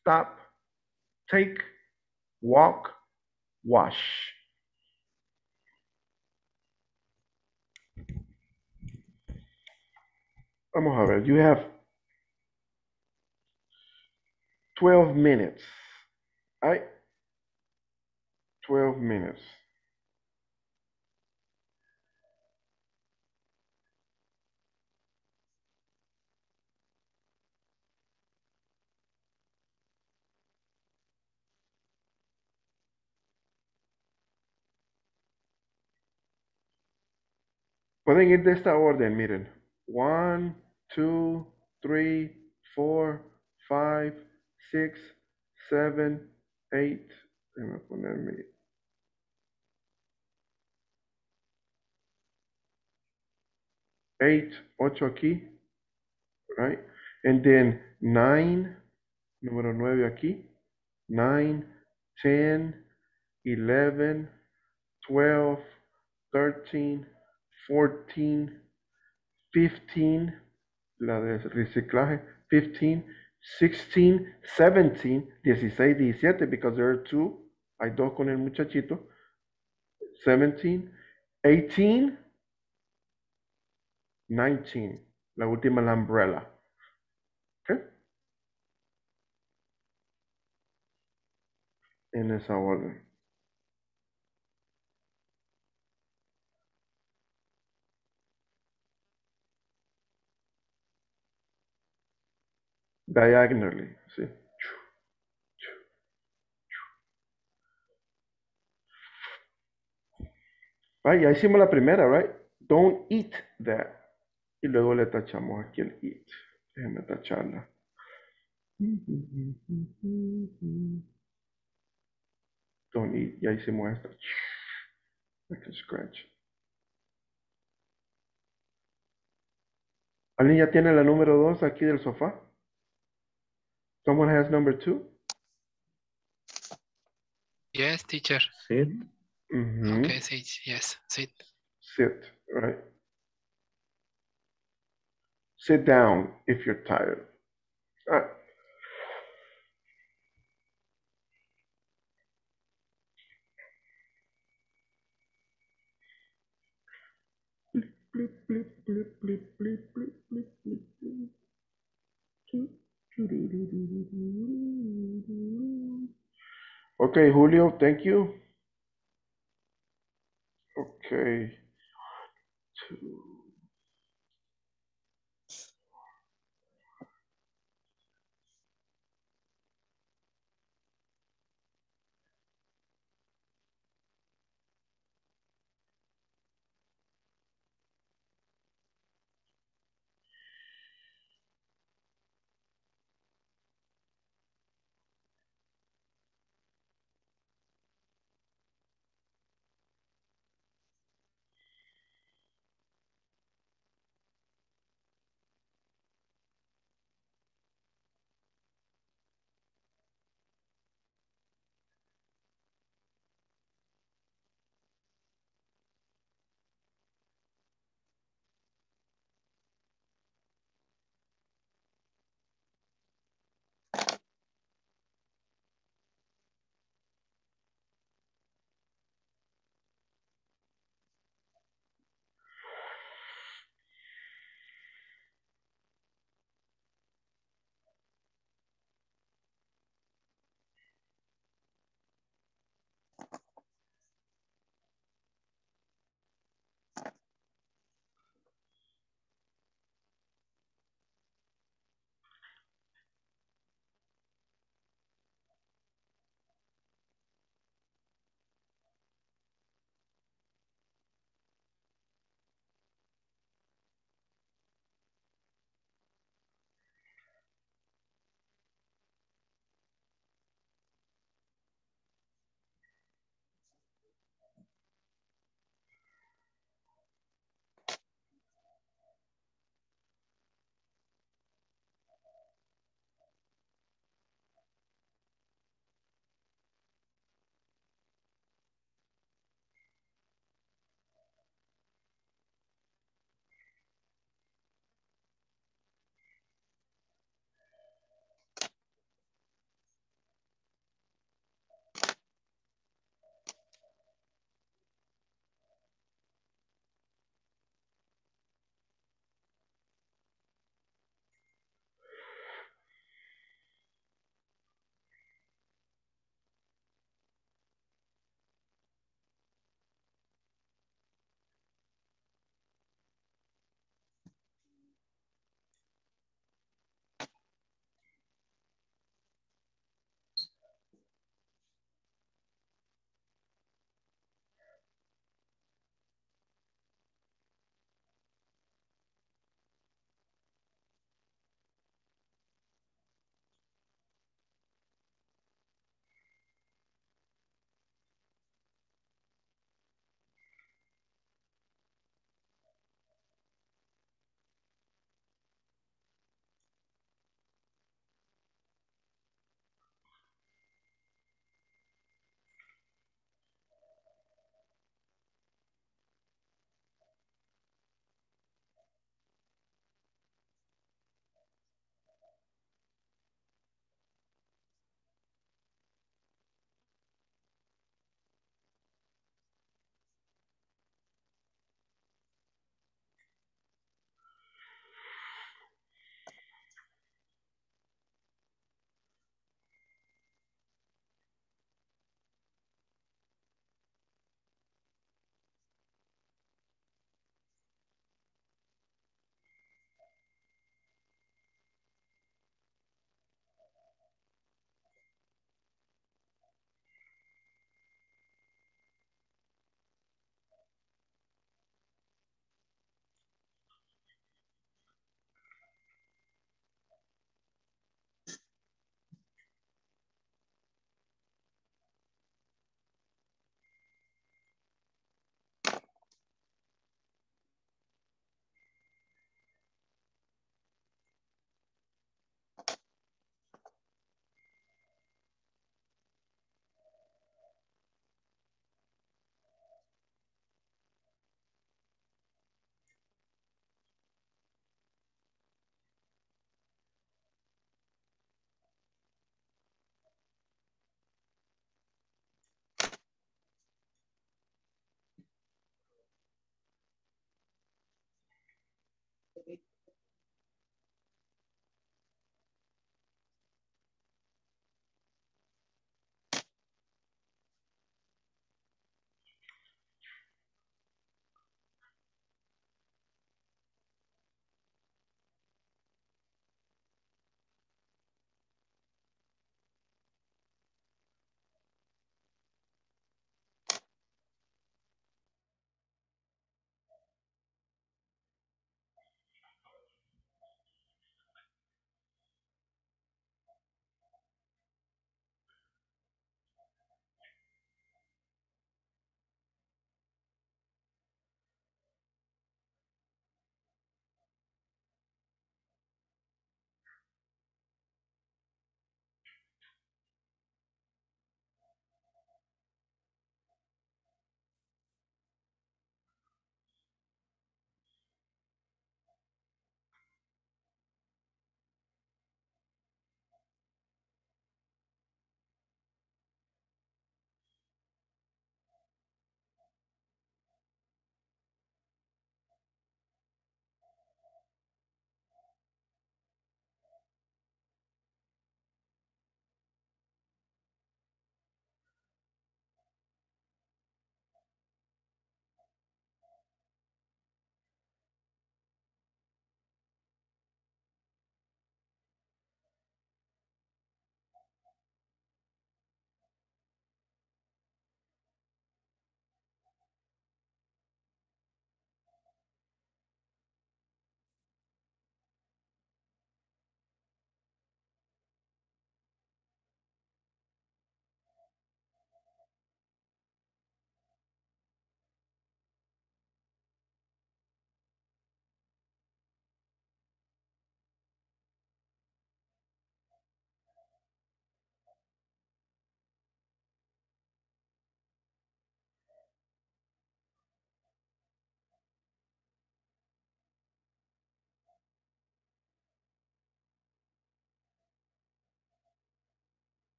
stop, take, walk, wash. Vamos a ver, you have 12 minutes. I 12 minutes. Pueden ir de esta orden, miren. One, two, three, four, five, six, seven, eight. Déjame ponerme. Eight, ocho aquí. Right? And then nine, número nueve aquí. Nine, ten, eleven, twelve, thirteen, fourteen, fifteen, la de reciclaje, fifteen, sixteen, seventeen, dieciséis, diecisiete, because there are two, hay dos con el muchachito, seventeen, eighteen, nineteen, la última la umbrella. Okay? En esa orden. diagonally. See? Right, ya hicimos la primera, right? Don't eat that. Y luego le tachamos aquí el eat. Déjenme tacharla. Don't eat. Ya hicimos esto. Like a scratch. ¿Alguien ya tiene la número dos aquí del sofá? Someone has number two? Yes, teacher. Sit. Mhm. Okay, sit. Yes, sit. Sit, right? Sit down if you're tired. Okay, Julio, thank you. Okay. Two.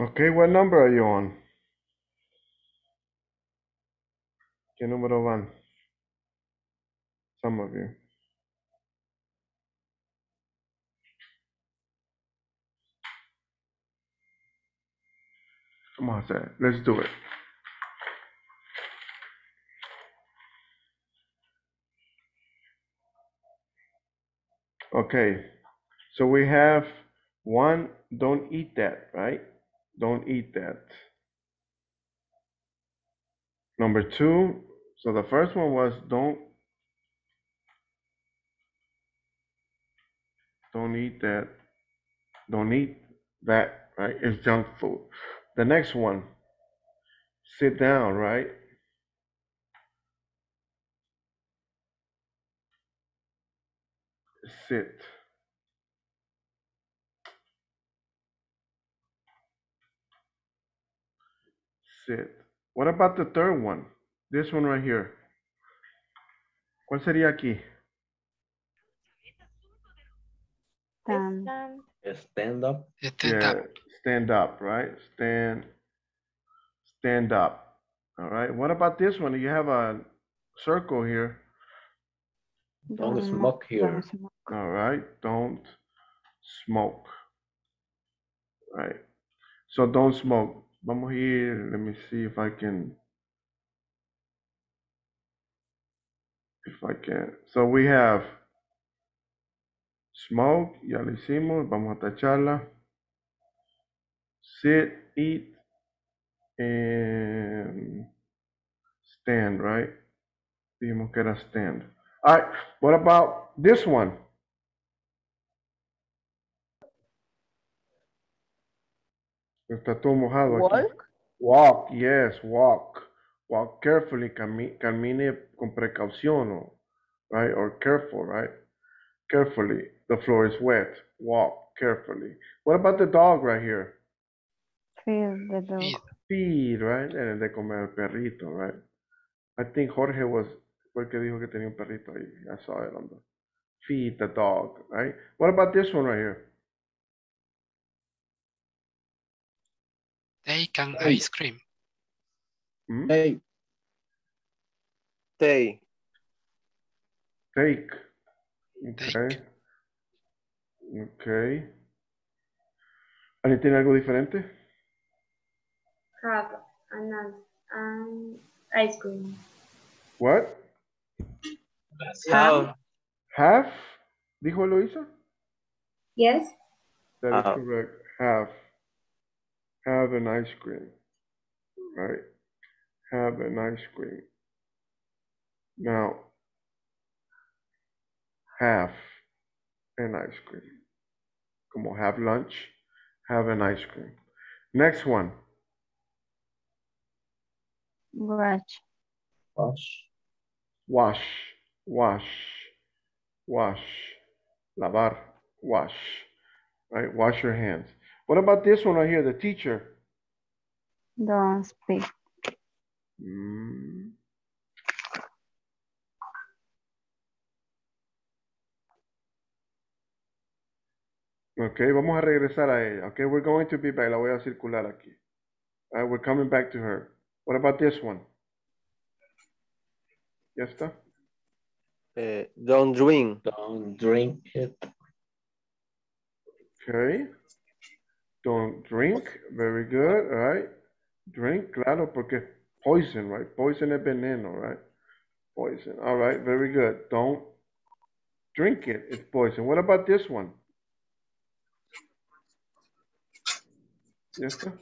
Okay, what number are you on? ¿Qué número van? Some of you. Vamos a hacer. Let's do it. Okay, so we have one, don't eat that, right? Don't eat that. Number two, so the first one was don't don't eat that. Don't eat that, right? It's junk food. The next one, sit down, right? Sit. Sit. What about the third one? This one right here. ¿Cuál sería aquí? Stand. Stand up. Stand yeah, up. stand up, right? Stand, stand up. All right. What about this one? You have a circle here. Don't smoke here. don't smoke. All right. Don't smoke. Right. So don't smoke. Vamos a ir. Let me see if I can. If I can. So we have smoke. Ya lo hicimos. Vamos a tacharla. Sit, eat, and stand, right? Dijimos que era stand. All right. What about this one? Está todo mojado aquí. Walk. Walk, yes, walk. Walk carefully, cami- camine con precaución, o- right? Or careful, right? Carefully. The floor is wet. Walk carefully. What about the dog right here? Feed the dog. Feed. Right? El de comer al perrito, right? I think Jorge was, fue el que dijo que tenía un perrito ahí. I saw it on the, feed the dog, right? What about this one right here? Take an Hey. ice cream. Hmm? Take. Okay. Take. Okay. ¿Alguien tiene algo diferente? have an, an ice cream. What? Have. Have? ¿Dijo Eloisa? Yes. That is correct. Have. Have an ice cream. Right? Have an ice cream. Now, have an ice cream. Come on, have lunch, have an ice cream. Next one. Watch. Wash. Wash, wash, wash, lavar, wash, right? Wash your hands. What about this one right here, the teacher? Don't speak. Mm. Ok, vamos a regresar a ella. Ok, we're going to be back. La voy a circular aquí. Right, we're coming back to her. What about this one? ¿Ya está? Eh, don't drink. Don't drink it. Okay. Don't drink. Very good. All right. Drink, claro, porque poison, right? Poison es veneno, right? Poison. All right. Very good. Don't drink it. It's poison. What about this one? Yes, sir.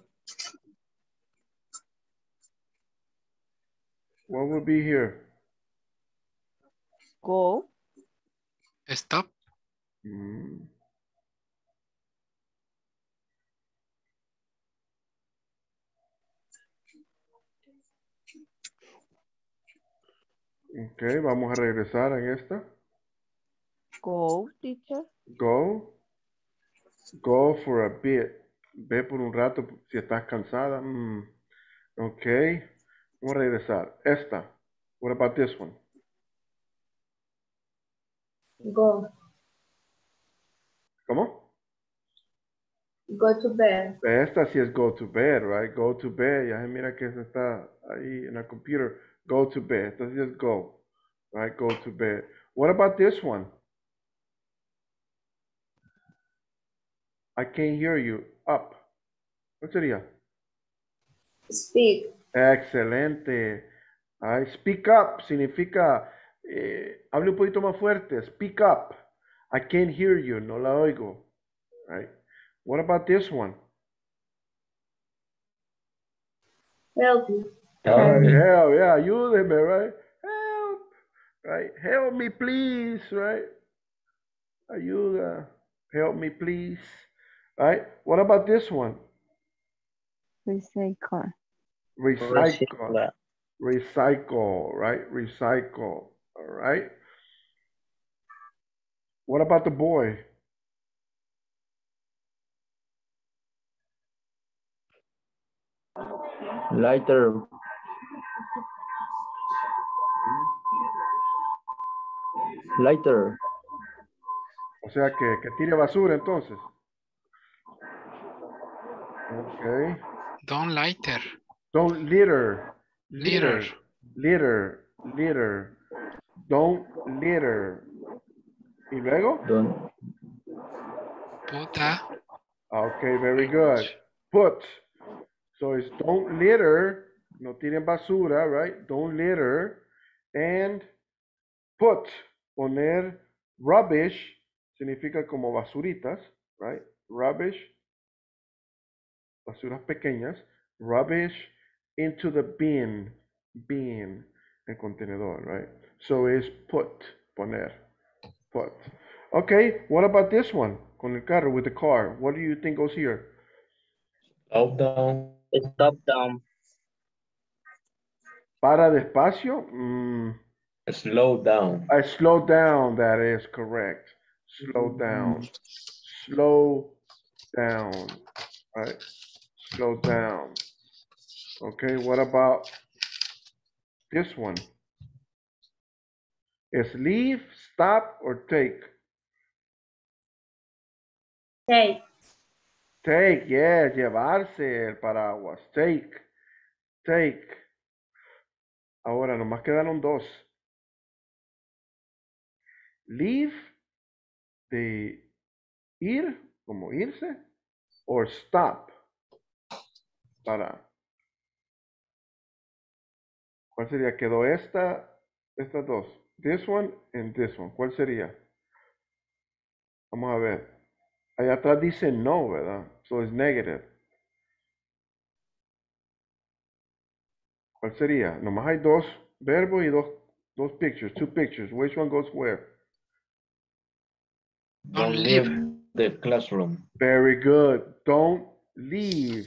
What would be here? Go. Stop. Mm. Ok, vamos a regresar en esta. Go, teacher. Go. Go for a bit. Ve por un rato si estás cansada. Mm. Ok. Vamos a regresar. Esta. What about this one? Go. ¿Cómo? Go to bed. Esta sí es go to bed, right? Go to bed. Ya se mira que eso está ahí en la computer. Go to bed. Sí es go. Right? Go to bed. What about this one? I can't hear you. Up. ¿Cuál sería? Speak. Excelente. I speak up significa eh, hable un poquito más fuerte. Speak up. I can't hear you. No la oigo. Right? What about this one? Help me. Right, help, yeah, ayúdeme, right? Help, right? Help me, please, right? Ayuda. Uh, help me, please. Right? What about this one? Recycle. Recycle. Recycle, right? Recycle. All right. What about the boy? Lighter. Lighter. O sea que, que tire basura entonces. Okay. Don't lighter. Don't litter. Litter. Litter. Litter. Don't litter. ¿Y luego? Don't. Puta. Okay, very good. Put. So it's don't litter. No tiren basura, right? Don't litter. And put. Poner rubbish significa como basuritas, right? Rubbish. Basuras pequeñas. Rubbish into the bin. Bin. El contenedor, right? So it's put. Poner. Put. Okay, what about this one? Con el carro, with the car. What do you think goes here? Slow down. Stop down. Para despacio. Mm, Slow down. I slow down, that is correct. Slow down. Mm-hmm. Slow down. Right. Slow down. Okay, what about this one? Is leave, stop, or take? Take. Take, yeah, llevarse el paraguas. Take, take. Ahora, nomás quedaron dos. Leave, de ir, como irse, or stop, para. ¿Cuál sería? Quedó esta, estas dos. This one and this one. ¿Cuál sería? Vamos a ver. Allá atrás dice no, ¿verdad? So it's negative. ¿Cuál sería? Nomás hay dos verbos y dos, dos pictures, two pictures. Which one goes where? Don't leave the classroom. Very good. Don't leave.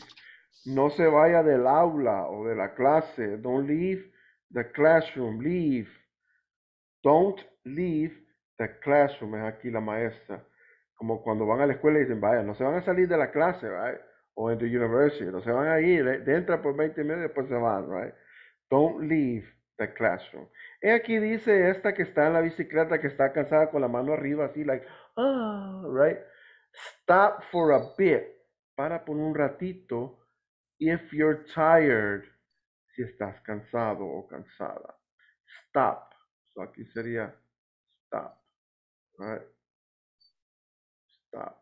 No se vaya del aula o de la clase. Don't leave the classroom. Leave. Don't leave the classroom. Es aquí la maestra. Como cuando van a la escuela y dicen, vaya, no se van a salir de la clase, right? O en the university. No se van a ir. eh, Entra por 20 minutos y después se van, right? Don't leave the classroom. Y aquí dice esta que está en la bicicleta, que está cansada con la mano arriba, así, like, ah, right? Stop for a bit. Para por un ratito. If you're tired. Si estás cansado o cansada. Stop. So aquí sería stop. Right? Stop.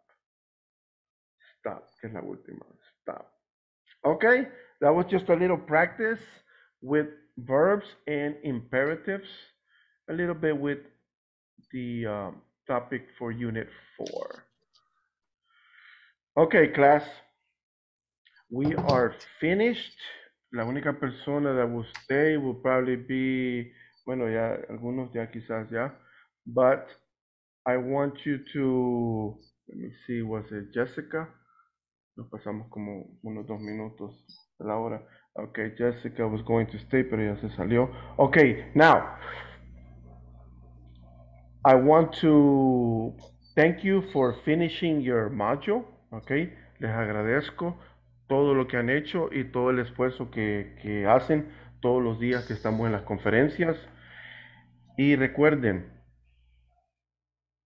Stop, que es la última. Stop. Okay, that was just a little practice with verbs and imperatives. A little bit with the um, topic for unit four. Okay, class. We are finished. La única persona that will stay will probably be, bueno, ya algunos ya quizás ya, but I want you to, let me see, was it Jessica? Nos pasamos como unos dos minutos a la hora. Okay, Jessica was going to stay, pero ya se salió. Okay, now, I want to thank you for finishing your module. Okay, les agradezco todo lo que han hecho y todo el esfuerzo que, que hacen todos los días que estamos en las conferencias. Y recuerden,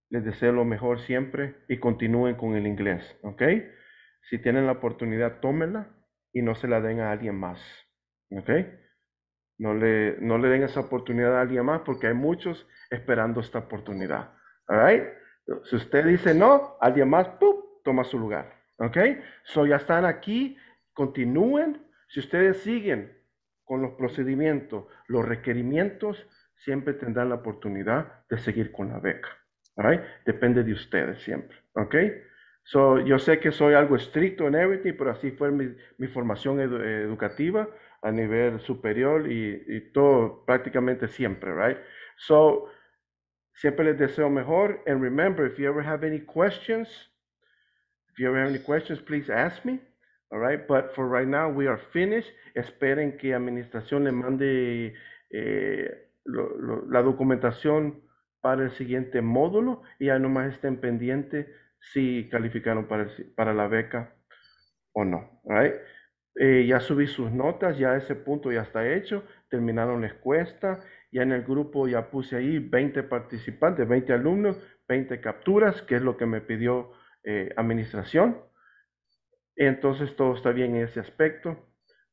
les deseo lo mejor siempre y continúen con el inglés, ¿ok? Si tienen la oportunidad, tómenla y no se la den a alguien más. ¿Ok? No le, no le den esa oportunidad a alguien más porque hay muchos esperando esta oportunidad. All right? Si usted dice no, alguien más toma su lugar. ¿Ok? So ya están aquí, continúen. Si ustedes siguen con los procedimientos, los requerimientos, siempre tendrán la oportunidad de seguir con la beca. Right? Depende de ustedes siempre. ¿Ok? So, yo sé que soy algo estricto en everything, pero así fue mi, mi formación edu- educativa a nivel superior y, y todo prácticamente siempre, right? So, siempre les deseo mejor. And remember, if you ever have any questions, if you ever have any questions, please ask me. All right, but for right now, we are finished. Esperen que administración le mande eh, la documentación para el siguiente módulo y ya nomás estén pendientes si calificaron para, el para la beca o no. all right? Eh, ya subí sus notas, ya ese punto ya está hecho, terminaron la encuesta, ya en el grupo ya puse ahí 20 participantes, 20 alumnos, 20 capturas, que es lo que me pidió eh, administración. Entonces todo está bien en ese aspecto.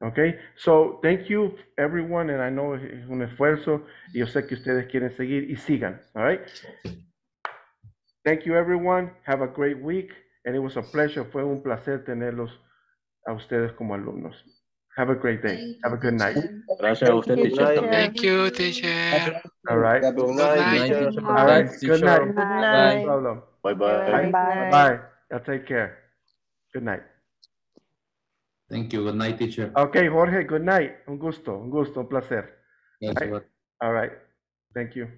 Okay, so thank you everyone, and I know es un esfuerzo y yo sé que ustedes quieren seguir y sigan. All right. Thank you everyone. Have a great week, and it was a pleasure. Fue un placer tenerlos a ustedes como alumnos. Have a great day. Have a good night. Gracias a usted, teacher. Thank you, teacher. All right. Good Good night. All right. Good night. Good No night. problem. Bye bye. Bye. Bye. Y'all take care. Good night. Thank you. Good night, teacher. Okay, Jorge, good night. Un gusto, un gusto, un placer. Yes, Right. All right. Thank you.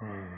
mm